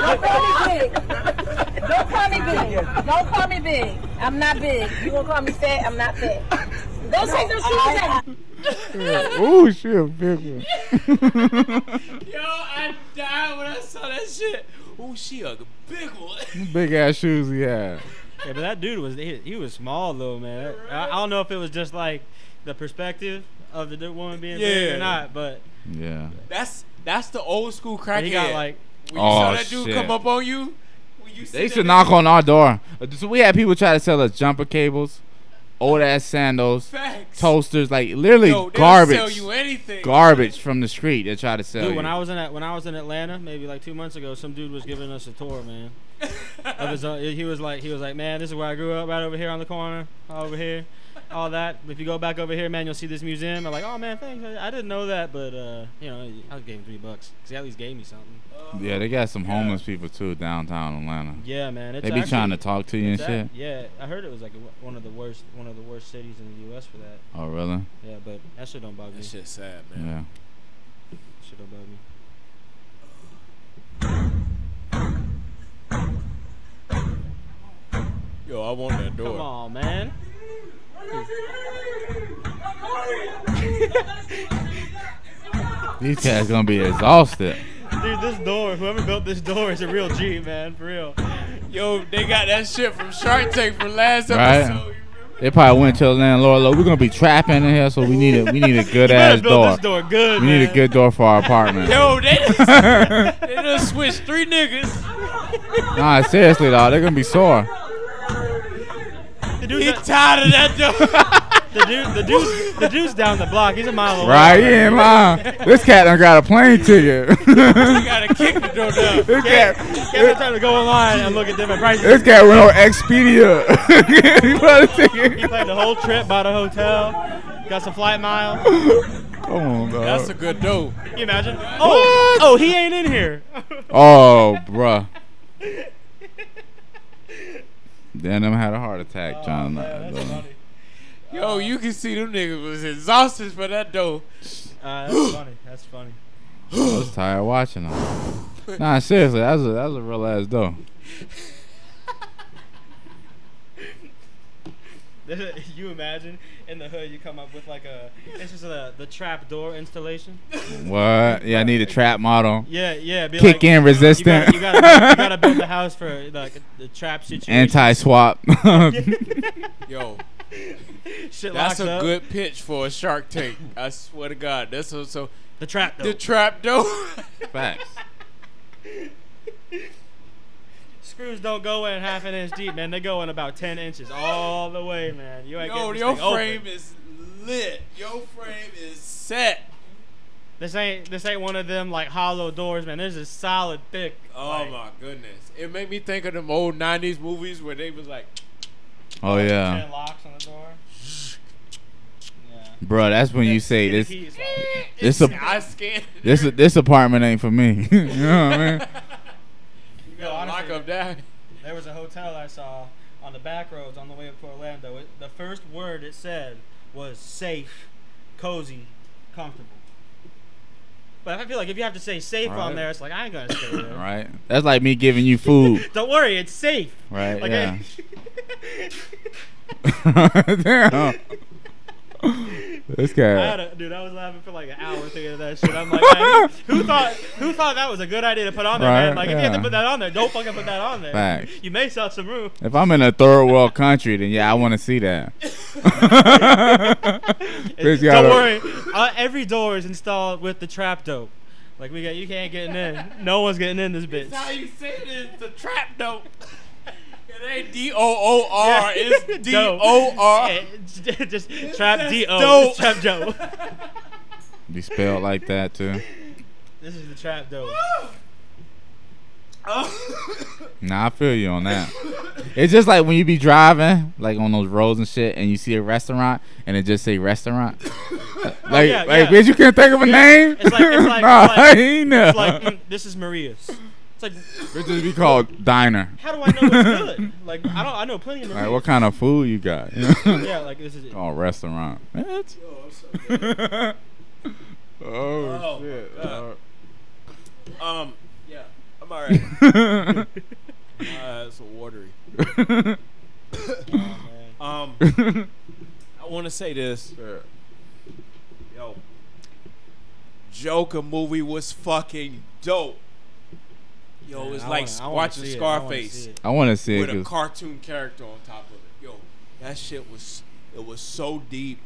Don't call me big. Don't call me big. Don't call me big. I'm not big. You gonna call me fat? I'm not fat. Don't take them shoes I- back. Ooh, shit, a big one. Yo, I died when I saw that shit. Ooh, she a big one. Big ass shoes he had. Yeah, but that dude was he, he was small though, man. I, I don't know if it was just like the perspective of the woman being big Yeah. or not, but Yeah. That's that's the old school crackhead. he got like when you saw Oh, that dude shit. come up on you. You They used to knock on our door. So we had people try to sell us jumper cables, old ass sandals, Facts. toasters, like literally Yo, garbage. sell you anything. Garbage from the street. They try to sell dude. you. When I was in when I was in Atlanta, maybe like two months ago, some dude was giving us a tour, man. of his own, he was like he was like, man, this is where I grew up, right over here on the corner, over here, all that. If you go back over here, man, you'll see this museum. I'm like, oh man, thanks. I I didn't know that, but uh, you know, I gave him three bucks because he at least gave me something. yeah, they got some homeless people too downtown Atlanta. Yeah, man. It's They be trying to talk to you and it's shit. ac- Yeah, I heard it was like a, one of the worst, one of the worst cities in the U.S. for that. Oh really? Yeah, but that shit don't bug me. That shit's sad, man. Yeah. man. Shit don't bug me. Yo, I want that door. Come on, man. These cats gonna be exhausted. Dude, this door, whoever built this door is a real G, man, for real. Yo, they got that shit from Shark Tank from last Right. episode. They probably went to the landlord. Look, we're gonna be trapping in here, so we need a we need a good ass door. door good, we need a good door for our apartment. Yo, they just, they just switched three niggas. Nah, seriously though, they're gonna be sore. The dude's, He not- tired of that door. the dude, the dude's, the dude's down the block. He's a mile away. Right? You ain't lying. This cat done got a plane ticket. you gotta kick the door down. this cat, Can't have time to go online and look at different prices. this cat went on Expedia. he bought a ticket. He ticket. played the whole trip, bought a hotel, got some flight miles. Come on, dog. That's a good dope. Can you imagine? Oh, oh, he ain't in here. Oh, bruh. Then them had a heart attack, John. Oh, Man, funny. Yo, you can see them niggas was exhausted for that dough. Uh, that's funny. That's funny. I was tired watching them. Nah, seriously, that was a, that was a real ass though. you imagine in the hood you come up with like a it's just a the trap door installation. What? Yeah, I need a trap model. Yeah, yeah. Be Kick like, in You resistant. gotta, you, gotta, you gotta build the house for like the trap situation. Anti swap. Yo, Shit that's a up. good pitch for a Shark Tank. I swear to God, that's so. so The trap door. the trap door. Facts. Screws don't go in half an inch deep, man. They go in about ten inches all the way, man. You ain't Yo, getting this your thing open. frame is lit. Your frame is set. This ain't this ain't one of them like hollow doors, man. This is solid, thick. Oh like, my goodness! It made me think of them old '90s movies where they was like, Oh yeah, Ten locks on the door. Yeah. bro. That's when you say Get this. the. This "It's- a I scanned. this this apartment ain't for me. you know what I mean? You Yo, gotta lock up that. There was a hotel I saw on the back roads on the way up to Orlando. It, the first word it said was safe, cozy, comfortable. But I feel like if you have to say safe Right. on there, it's like I ain't gonna stay there. Right. That's like me giving you food. Don't worry, it's safe. Right. Like, yeah. hey, Damn. This I guy. had a, dude, I was laughing for like an hour thinking of that shit. I'm like, man, who thought who thought that was a good idea to put on there, man? Right, Like, if you have to put that on there, don't fucking put that on there. Facts. You may sell some room. If I'm in a third world country, then yeah, I want to see that. Don't gotta- worry, uh, every door is installed with the trap dope. Like we got, you can't get in. No one's getting in this bitch. That's how you say it is the trap dope. It ain't D O O R. It's D O R. Just trap D O. Trap dope. Be spelled like that too. this is the trap dope. Nah, I feel you on that. It's just like when you be driving, like on those roads and shit, and you see a restaurant and it just say restaurant. like, Oh, yeah, like, yeah. bitch, you can't think of a name. It's like it's like, nah, it's like, I ain't know. it's like mm, this is Maria's. It's like Bitch just be called diner. how do I know what's good? Like I don't. I know plenty of Like, what kind of food you got? Yeah, like this is. Oh, restaurant. Bitch. oh, Oh, shit. God. Um, yeah, I'm alright. uh, it's so watery. Um, I want to say this. Yo, Joker movie was fucking dope. Yo, Yeah, it's I like wanna- watching. I wanna Scarface. I want to see it. with a cartoon character on top of it. Yo, that shit was it was so deep.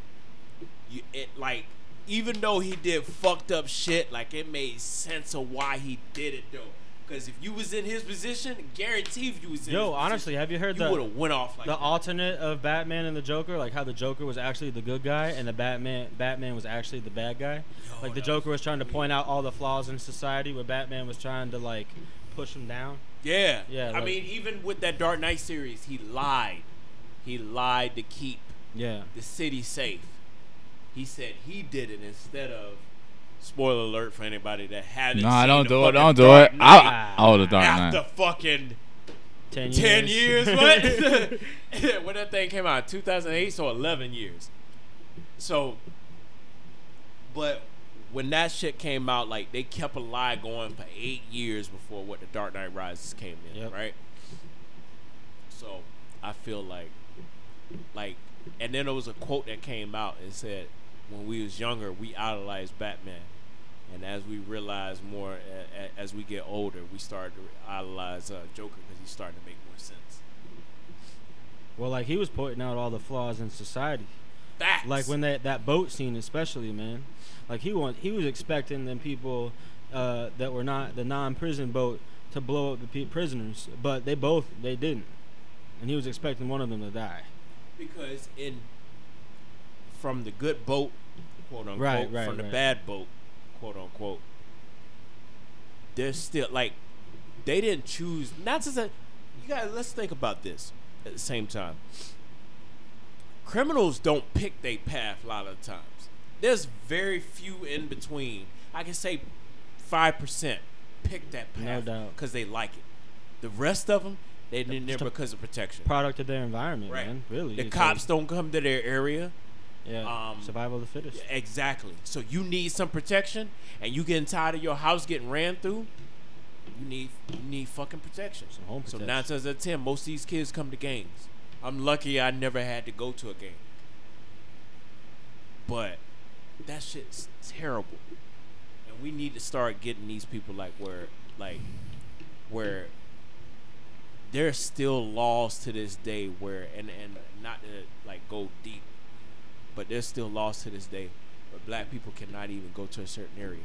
You, it like even though he did fucked up shit, like it made sense of why he did it though. Because if you was in his position, guarantee if you was in Yo, his honestly, position, have you heard you the would have went off like the that. alternate of Batman and the Joker? Like how the Joker was actually the good guy and the Batman Batman was actually the bad guy. like the that Joker was trying to point out all the flaws in society, where Batman was trying to like push him down. Yeah. Yeah, I mean, even with that Dark Knight series, he lied. He lied to keep Yeah. the city safe. He said he did it instead of. Spoiler alert for anybody that hasn't. Nah, seen don't the do it. Don't do Dark it. Knight I- oh, the Dark Knight. After Knight. fucking Ten, 10 years. years. What? when that thing came out, 2008, so 11 years. So, but when that shit came out, like they kept a lie going for eight years before what the Dark Knight Rises came in, Yep. right? So I feel like, like, and then there was a quote that came out and said, "When we was younger, we idolized Batman." And as we realize more, a, a, as we get older, we start to idolize uh, Joker because he's starting to make more sense. Well, like he was pointing out all the flaws in society. Facts. Like when that that boat scene, especially, man. Like he want he was expecting them people uh, that were not the non-prison boat to blow up the prisoners, but they both they didn't, and he was expecting one of them to die. because in from the good boat, quote unquote, Right, right, from the right. bad boat, quote unquote, they're still like they didn't choose. Not to say you guys. Let's think about this at the same time. Criminals don't pick their path a lot of times. There's very few in between. I can say five percent pick that path because they like it. The rest of them, they didn't there because of protection. Product of their environment, Right. man. Really. The cops like- don't come to their area. yeah. um, survival of the fittest. Exactly. So you need some protection, and you getting tired of your house getting ran through. You need you need fucking protection. Some home So protection. nine times out of ten, most of these kids come to games. I'm lucky I never had to go to a game. But that shit's terrible, and we need to start getting these people like where like where there's still laws to this day where and and not to like go deep but there's still laws to this day where black people cannot even go to a certain area.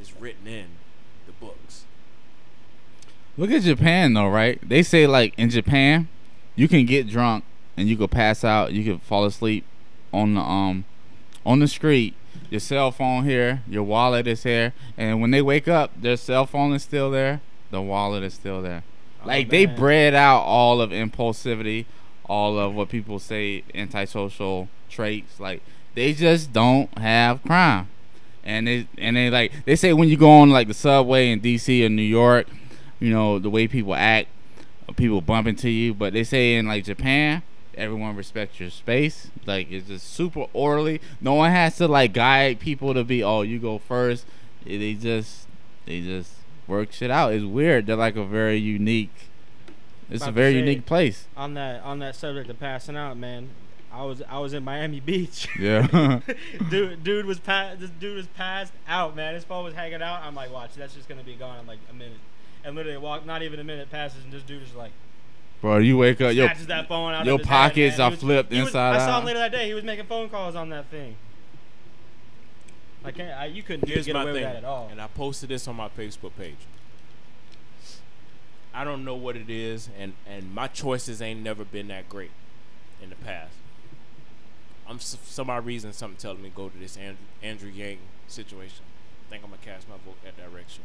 It's written in the books. Look at Japan though, right? They say like in Japan, you can get drunk and you could pass out, you could fall asleep on the um on the street. Your cell phone here, your wallet is here, and when they wake up, their cell phone is still there, the wallet is still there. Oh, Like they bred out all of impulsivity, all of what people say antisocial traits. Like they just don't have crime. And they and they like they say when you go on like the subway in DC or New York, you know, the way people act, people bump into you, but they say in like Japan, everyone respects your space. Like it's just super orderly. No one has to like guide people to be, oh, you go first. They just they just work shit out. It's weird. They're like a very unique it's About a very say, unique place. On that on that subject of passing out, man. I was I was in Miami Beach. Yeah. dude, dude was pa- this dude was passed out, man. His phone was hanging out. I'm like, watch, that's just gonna be gone in like a minute. And literally, walk not even a minute passes, and this dude is like Bro, you wake up, your snatches that phone out. your of pockets hand, are was- flipped he was- inside I saw him later that day. He was making phone calls on that thing. I can't. I, you couldn't Here's get away thing, with that at all. and I posted this on my Facebook page. I don't know what it is, and and my choices ain't never been that great in the past. I'm s- some odd reason something telling me go to this Andrew, Andrew Yang situation. I think I'm gonna cast my vote that direction.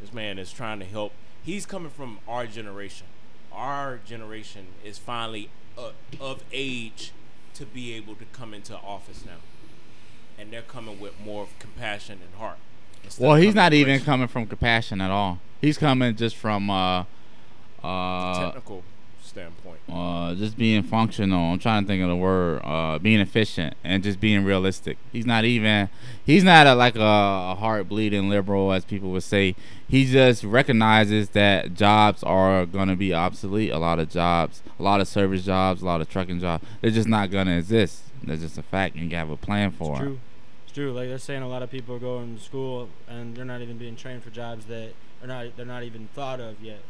This man is trying to help. He's coming from our generation. Our generation is finally uh, of age to be able to come into office now, and they're coming with more of compassion and heart. Well, he's not even coming from compassion at all. He's coming just from uh uh technical standpoint. uh just being functional. I'm trying to think of the word. Uh being efficient and just being realistic. He's not even he's not a, like a, a heart bleeding liberal as people would say. He just recognizes that jobs are going to be obsolete. A lot of jobs, a lot of service jobs, a lot of trucking jobs, they're just not going to exist. That's just a fact and you have a plan for It's it. true. It's true. Like they're saying, a lot of people are going to school and they're not even being trained for jobs that are not they're not even thought of yet.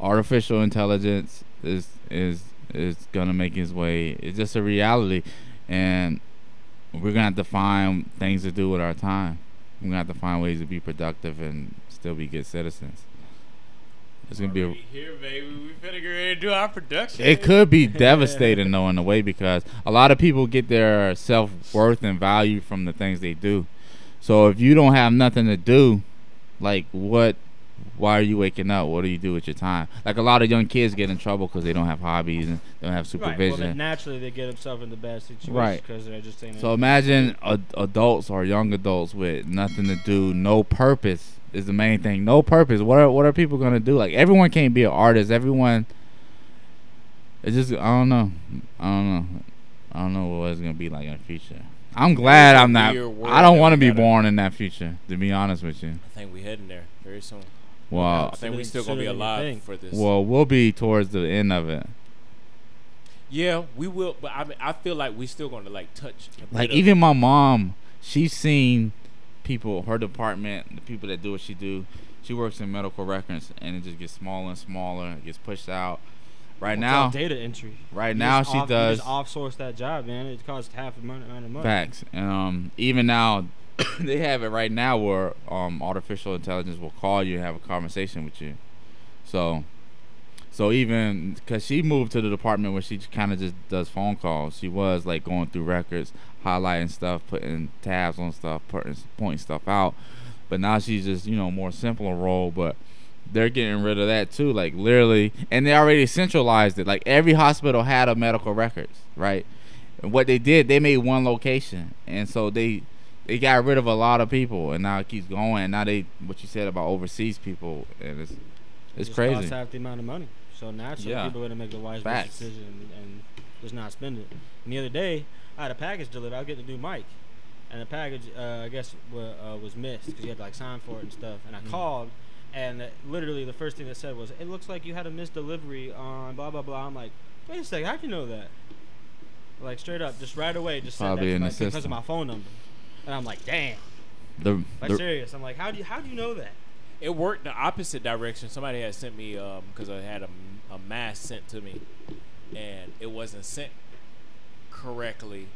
Artificial intelligence is is is gonna make its way. It's just a reality, and we're gonna have to find things to do with our time. We're gonna have to find ways to be productive and still be good citizens. It's gonna be. A, here, baby. We finna get ready to do our production. it could be devastating though in a way because a lot of people get their self worth and value from the things they do. So if you don't have nothing to do, like what why are you waking up? What do you do with your time? Like a lot of young kids get in trouble because they don't have hobbies and they don't have Right. supervision. Well, naturally they get themselves in the bad situations Right. because they're just saying. so imagine ad- adults or young adults with nothing to do, no purpose is the main thing. No purpose. What are what are people gonna do? Like everyone can't be an artist. Everyone. It's just I don't know. I don't know. I don't know what it's gonna be like in the future. I'm glad I'm not. I don't want to be born in that future. To be honest with you. I think we're heading there very soon. Well, I think we Sooner- still gonna be sooner than you alive think. for this. well, we'll be towards the end of it. yeah, we will. But I mean, I feel like we still gonna like touch. Like bit of- even my mom, she's seen people, her department, the people that do what she do. She works in medical records, and it just gets smaller and smaller. It gets pushed out. Right It's now, data entry. right You now just she off- does You just offsource that job, man. It costs half a amount amount of money. facts, and um, even now, they have it right now where um, artificial intelligence will call you and have a conversation with you. So, so even because she moved to the department where she kind of just does phone calls, she was like going through records, highlighting stuff, putting tabs on stuff, putting pointing stuff out. But now she's just you know more simpler role, but they're getting rid of that too. Like literally, and they already centralized it. Like every hospital had a medical records, right? And what they did, they made one location, and so they they got rid of a lot of people, and now it keeps going. And now they what you said about overseas people, and it's It it's just crazy. Half the amount of money. So naturally, Yeah. people are gonna make the wise Facts. decision and, just not spend it. And the other day, I had a package delivered. I was getting a new mic, and the package, uh, I guess, wa- uh, was missed because you had to like sign for it and stuff. And I Mm. called, and uh, literally the first thing that said was, "It looks like you had a missed delivery on blah blah blah." I'm like, "Wait a second, how'd you know that?" Like straight up, just right away, just said that like, because of my phone number. And I'm like, "Damn." The, Like the- serious. I'm like, "How do you how do you know that?" It worked the opposite direction. Somebody had sent me um, because I had a, a mask sent to me, and it wasn't sent correctly,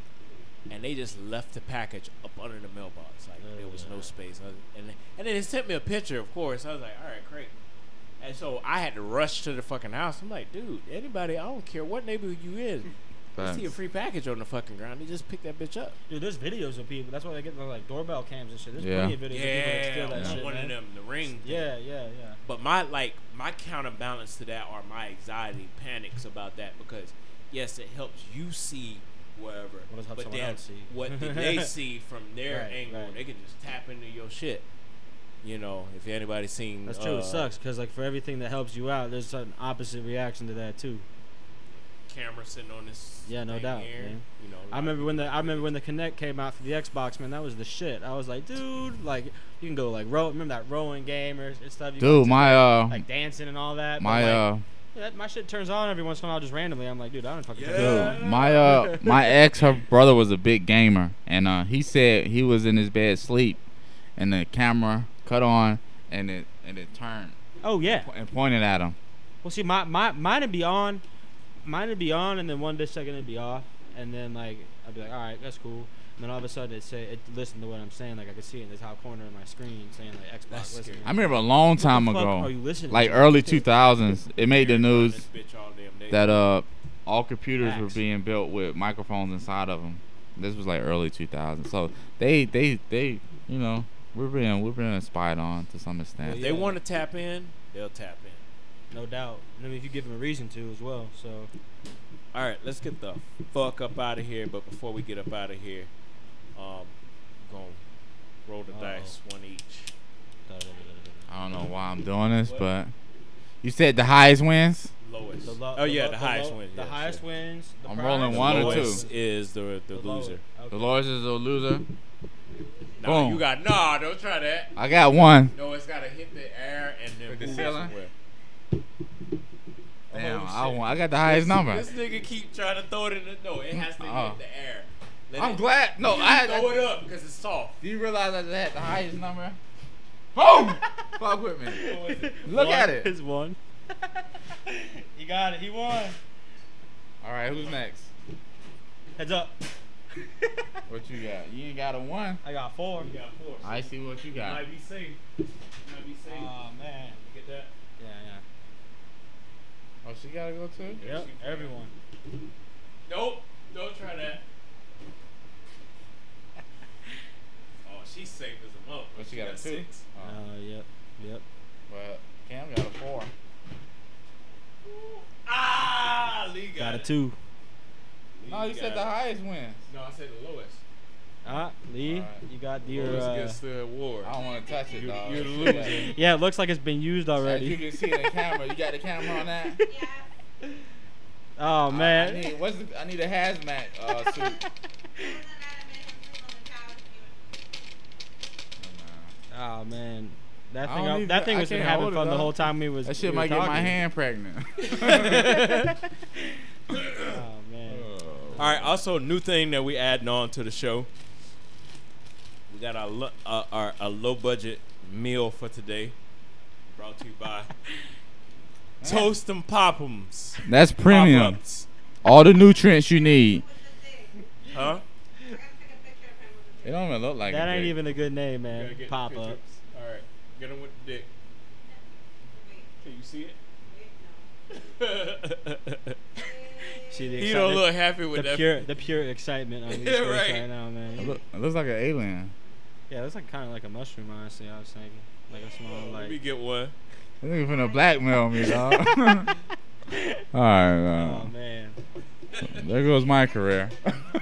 and they just left the package up under the mailbox. Like there was no space, and and then they sent me a picture. Of course, I was like, all right, great. And so I had to rush to the fucking house. I'm like, dude, anybody, I don't care what neighborhood you in. You see a free package on the fucking ground, you just pick that bitch up. Dude, there's videos of people. That's why they get the, like doorbell cams and shit. There's Yeah. plenty of videos of people that Yeah, steal that on shit, one man. of them, the ring. thing. Yeah, yeah, yeah. But my like my counterbalance to that are my anxiety, panics about that because yes, it helps you see wherever, What does help but someone then else see? what did they see from their Right, angle? right. They can just tap into your shit. You know, if anybody's seen, That's true. uh, it sucks because like for everything that helps you out, there's an opposite reaction to that too. Camera sitting on this. Yeah, no thing doubt, Here, man. You know, I remember when the I remember when the Kinect came out for the Xbox, man. That was the shit. I was like, dude, like you can go like row. Remember that rowing game or and stuff? You dude, go to, my uh, like dancing and all that. but, my like, uh. yeah, that, my shit turns on every once in a while just randomly. I'm like, dude, I don't fucking. turn it Dude, my uh, my ex, her brother was a big gamer, and uh, he said he was in his bed sleep, and the camera cut on, and it and it turned Oh yeah. and pointed at him. Well, see, my my mine would be on, mine would be on, and then one day second it'd be off, and then like I'd be like, all right, that's cool. And then all of a sudden it say it listened to what I'm saying, like I could see it in the top corner of my screen saying like Xbox listening. I remember a long time fuck ago, are you listening like to? early 2000s, it made the news this bitch all damn day. that uh, all computers were being built with microphones inside of them. This was like early 2000s, so they they they you know we're being we're being spied on to some extent. if they want to tap in, they'll tap in. No doubt. I mean, if you give him a reason to as well. So All right, let's get the fuck up out of here. But before we get up out of here, um, gonna roll the Uh-oh. dice, one each. I don't know why I'm doing this, but you said the highest wins. Lowest. the lo- oh yeah, lo- the, highest lo- wins. The yeah, highest sure. wins. The I'm prize, rolling the one or two. Is the the, the loser. lower. Okay. Dolores is the loser. Nah, Boom. you got nah. Don't try that. I got one. No, it's gotta hit the air and then the move ceiling? somewhere. Damn, Oh, I, want, I got the highest number. This nigga keep trying to throw it in the no. It has to Oh. hit the air. Let I'm it- glad. No, I had. throw it up because it's soft. Do you realize I had the highest number? Boom! Fuck with me. Look One at it. is one. you got it. He won. All right, who's next? Heads up. What you got? You ain't got a one. I got four. You got four. I see what you got. Might be safe. Might be safe. Oh man. Get that? Yeah, Oh, she gotta go too. yeah. Yep. Everyone. Nope. Don't try that. oh, she's safe as a mother. What she got a two? six. Oh. Uh, yep. Yep. Well, Cam got a four. Ah, Lee got, Got a it. two. No, you Lee said the highest wins. No, I said the lowest. Ah, Lee, Alright. you got your. Let's Uh, get the award. I don't want to touch it, You- dog. you're the Shit, loser. yeah, it looks like it's been used As you can see in the camera, you got the camera on that. Oh man. I man. need, what's the, I need a hazmat uh, suit. Oh man. That thing, I- that thing was been having hold it, fun the whole time we was. That shit we might get my hand pregnant. Oh man. All right. Also, new thing that we adding on to the show. We got our lo- uh, our a low budget meal for today. Brought to you by Toast and Pop'ems. That's premium. Pop-ups. All the nutrients you need. Huh? It don't even look like That it, ain't Dick. even a good name, Gotta man. get Pop picture. ups. All right. Get him with the dick. Can you see it? See the he don't excitement- look happy with the that. pure, the pure excitement on his Yeah, face right. right now, It, man. look, it looks like an alien. Yeah, that's like kind of like a mushroom, honestly. I was thinking, like a small, Let me like. get one. This nigga finna blackmail me, dog. All right, Oh uh, man. there goes my career.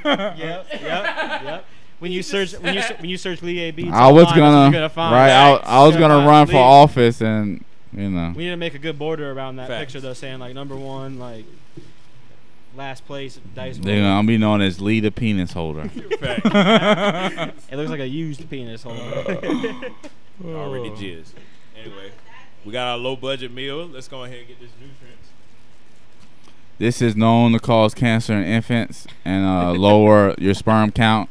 Yep, yep, yep. When you search, when you se- when you search Lee A. Beats, I was online, that's gonna, gonna find. right. I, I was You're gonna find run for Lee. office, and you know, We need to make a good border around that Facts. picture, though, saying like number one, like last place, dice. they're roll. gonna be known as Lee the penis holder. It looks like a used penis holder. Already jizz. Anyway, we got our low budget meal. Let's go ahead and get this nutrients. This is known to cause cancer in infants and uh, lower your sperm count.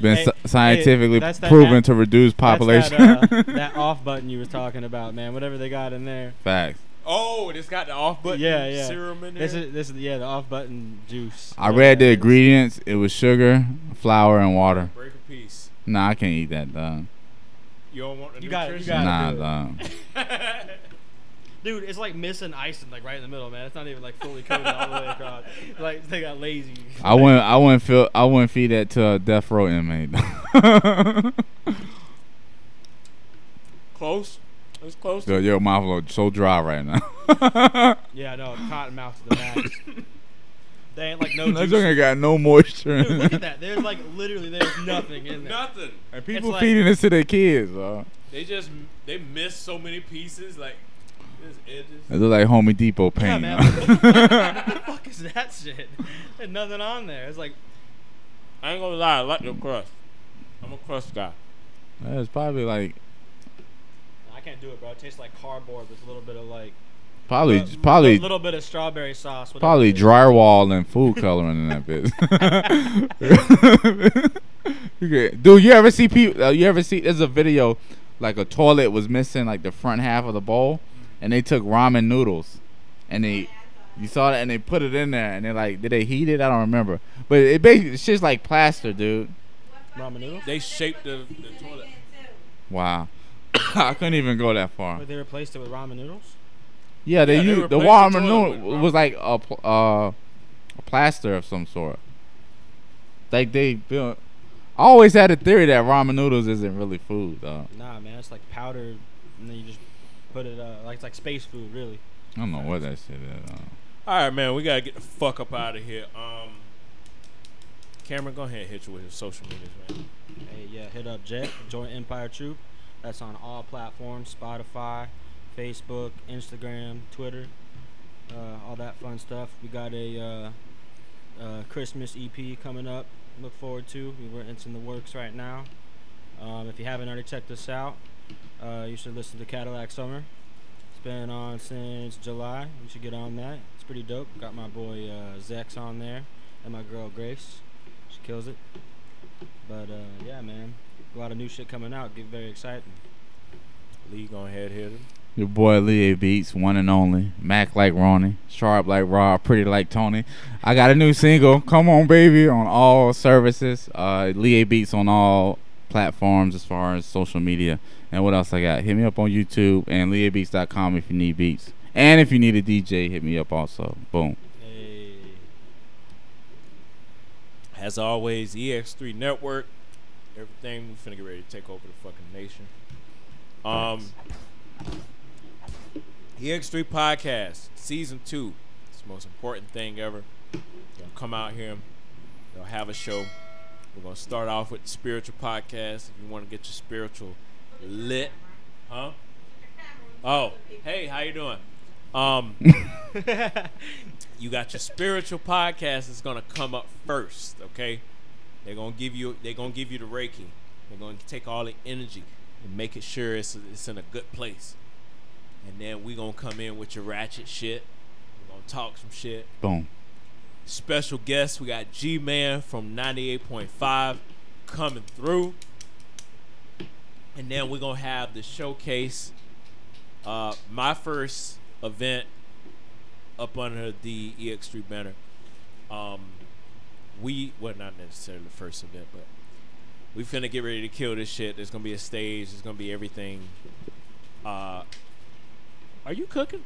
Been Hey, sci- scientifically hey, that's that proven na- to reduce population. That, uh, that off button you was talking about, man. Whatever they got in there. Facts. Oh, it's got the off button Yeah, yeah. serum in there. This is this is yeah the off button juice. I Yeah, read the ingredients. It was sugar, flour, and water. Break a piece. Nah, I can't eat that, dog. You don't want the You got it, you nutrition? got it. Nah, do dog. Dude, it's like missing icing like right in the middle, man. It's not even like fully coated all the way across. Like they got lazy. I wouldn't. I wouldn't feel. I wouldn't feed that to a death row inmate. Close. It's close. Yo, your mouth look so dry right now. Yeah, no, cotton mouth to the max. they ain't like no that juice. joint ain't got no moisture. in Dude, look it. at that. There's like literally there's nothing in there. Nothing. And people like- feeding this to their kids, dog. They just they miss so many pieces. Like there's edges. It look like Home Depot paint. Yeah, paint. man. What the, fuck, what the fuck is that shit? There's nothing on there. It's like I ain't gonna lie. I like your crust. I'm a crust guy. That's probably like I can't do it, bro. It tastes like cardboard with a little bit of like probably a probably a little bit of strawberry sauce. probably drywall and food coloring in that bitch. Dude, you ever see people? Uh, you ever see? There's a video, like a toilet was missing like the front half of the bowl, and they took ramen noodles, and they, you saw that, and they put it in there, and they like, did they heat it? I don't remember, but it basically it's just like plaster, dude. ramen noodles. They shaped the, the toilet. Wow, I couldn't even go that far. But they replaced it with ramen noodles. Yeah, they Yeah, used the replaced the ramen toilet noodle was like a pl- uh, a plaster of some sort. Like they built. I always had a theory that ramen noodles isn't really food, though. Nah, man, it's like powder, and then you just put it uh, like it's like space food, really. I don't know what that shit is. Uh, All right, man. We gotta get the fuck up out of here. Um, Cameron, go ahead and hit you with his social medias, man. Hey, yeah, hit up Jet, Joint Empire Troop. That's on all platforms Spotify, Facebook, Instagram, Twitter, uh, all that fun stuff. We got a uh, uh, Christmas EP coming up. Look forward to. We were it's in the works right now. Um, if you haven't already checked us out, uh, you should listen to Cadillac Summer. It's been on since July. You should get on that. It's pretty dope. Got my boy uh, Zex on there and my girl Grace. She kills it. But uh, yeah, man, a lot of new shit coming out. Get very excited. Lee gonna head hit him. Your boy Leah Beats, one and only. Mac like Ronnie, sharp like Rob, pretty like Tony. I got a new single, Come On Baby, on all services. Uh, Leah Beats on all platforms as far as social media. And what else I got? Hit me up on YouTube and leahbeats.com if you need beats. And if you need a DJ, hit me up also. Boom. Hey. As always, EX3 Network. Everything we finna get ready to take over the fucking nation. Um, EX3 Podcast, Season 2. It's the most important thing ever. You'll come out here, you'll have a show. We're to start off with the spiritual podcast. If you want to get your spiritual lit. Huh? Oh, hey, how you doing? Um, you got your spiritual podcast that's gonna come up first, okay? They're gonna give you they're gonna give you the Reiki. They're gonna take all the energy and make it sure it's it's in a good place. And then we gonna come in with your ratchet shit. We're gonna talk some shit. Boom. Special guest, we got G Man from 98.5 coming through. And then we're gonna have the showcase. Uh, my first event up under the EX3 banner. Um, we well not necessarily the first event, but we finna get ready to kill this shit. There's gonna be a stage. There's gonna be everything. Uh, are you cooking?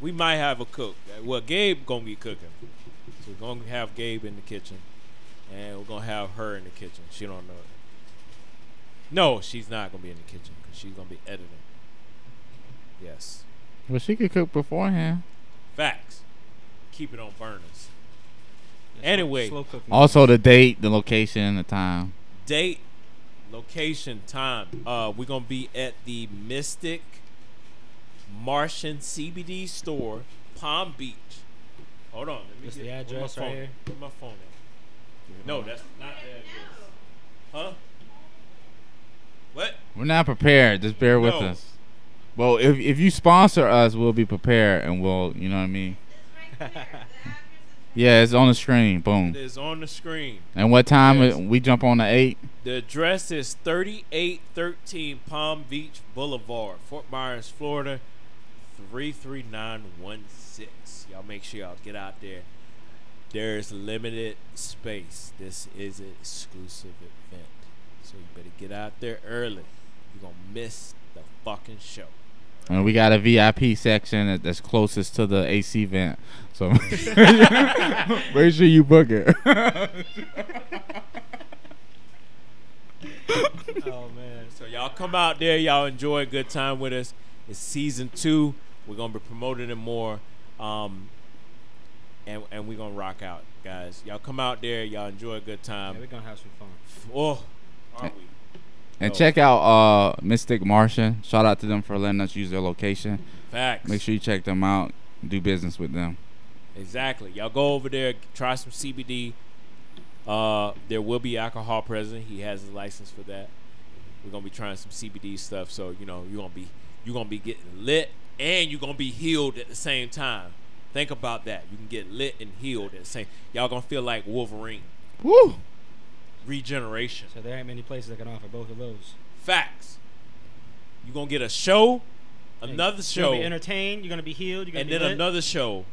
We might have a cook. Well, Gabe gonna be cooking, so we're gonna have Gabe in the kitchen, and we're gonna have her in the kitchen. She don't know it. No, she's not gonna be in the kitchen because she's gonna be editing. Yes, Well, she could cook beforehand. facts. Keep it on burners. Yeah, Anyway. Also, the date, the location, the time. Date, location, time. Uh, we're gonna be at the Mystic Martian CBD store, Palm Beach. Hold on, let me That's get the address right here? Where my phone at? No, that's not the address. Huh? What? We're not prepared. Just bear with No. us. Well, if if you sponsor us, we'll be prepared and we'll, you know what I mean. yeah, it's on the screen. Boom. It's on the screen. And what time Yes. we jump on the eight? The address is 3813 Palm Beach Boulevard, Fort Myers, Florida, 33916. Y'all make sure y'all get out there. There's limited space. This is an exclusive event. So you better get out there early. You're going to miss the fucking show. And we got a VIP section that's closest to the AC vent. So make sure you book it. oh man. So y'all come out there, y'all enjoy a good time with us. It's season two. We're gonna be promoting it more, um, and and we're gonna rock out, guys. Y'all come out there, y'all enjoy a good Yeah, time. we're gonna have some fun. Oh, are we? And Oh. check out uh Mystic Martian. Shout out to them for letting us use their location. Facts. Make sure you check them out. Do business with them. Exactly. Y'all go over there, try some CBD. Uh, there will be alcohol present. He has his license for that. We're gonna be trying some CBD stuff, so you know you're gonna be you're gonna be getting lit and you're gonna be healed at the same time. Think about that. You can get lit and healed at the same. Y'all gonna feel like Wolverine. Woo! Regeneration. So there ain't many places that can offer both of those. Facts. You're gonna get a show, Hey, another You're show, gonna be entertained. You're gonna be healed. You're gonna and be then lit. another show,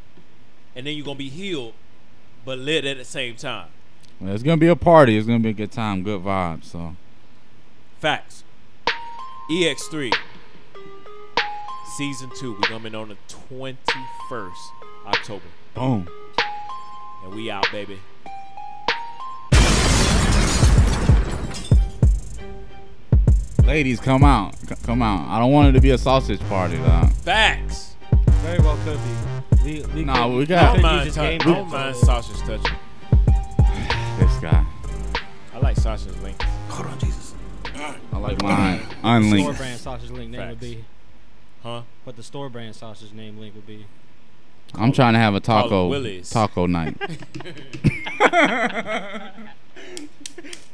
and then you're gonna be healed, but lit at the same time. Well, it's gonna be a party. It's gonna be a good time, good vibes. So Facts. EX3. Season 2. We're coming on the 21st October. boom. And we out, baby. Ladies, come out. C- come out. I don't want it to be a sausage party though. Facts. Very well could be. We, Lee Nah, could- we got- I don't mind, use his game don't mind sausage touching. This guy. I like sausage links. Hold on, Jesus. I like mine Store unlinked. brand sausage link name would be. Huh? What the store brand sausage name link would be. I'm trying to have a taco Willie's. taco night.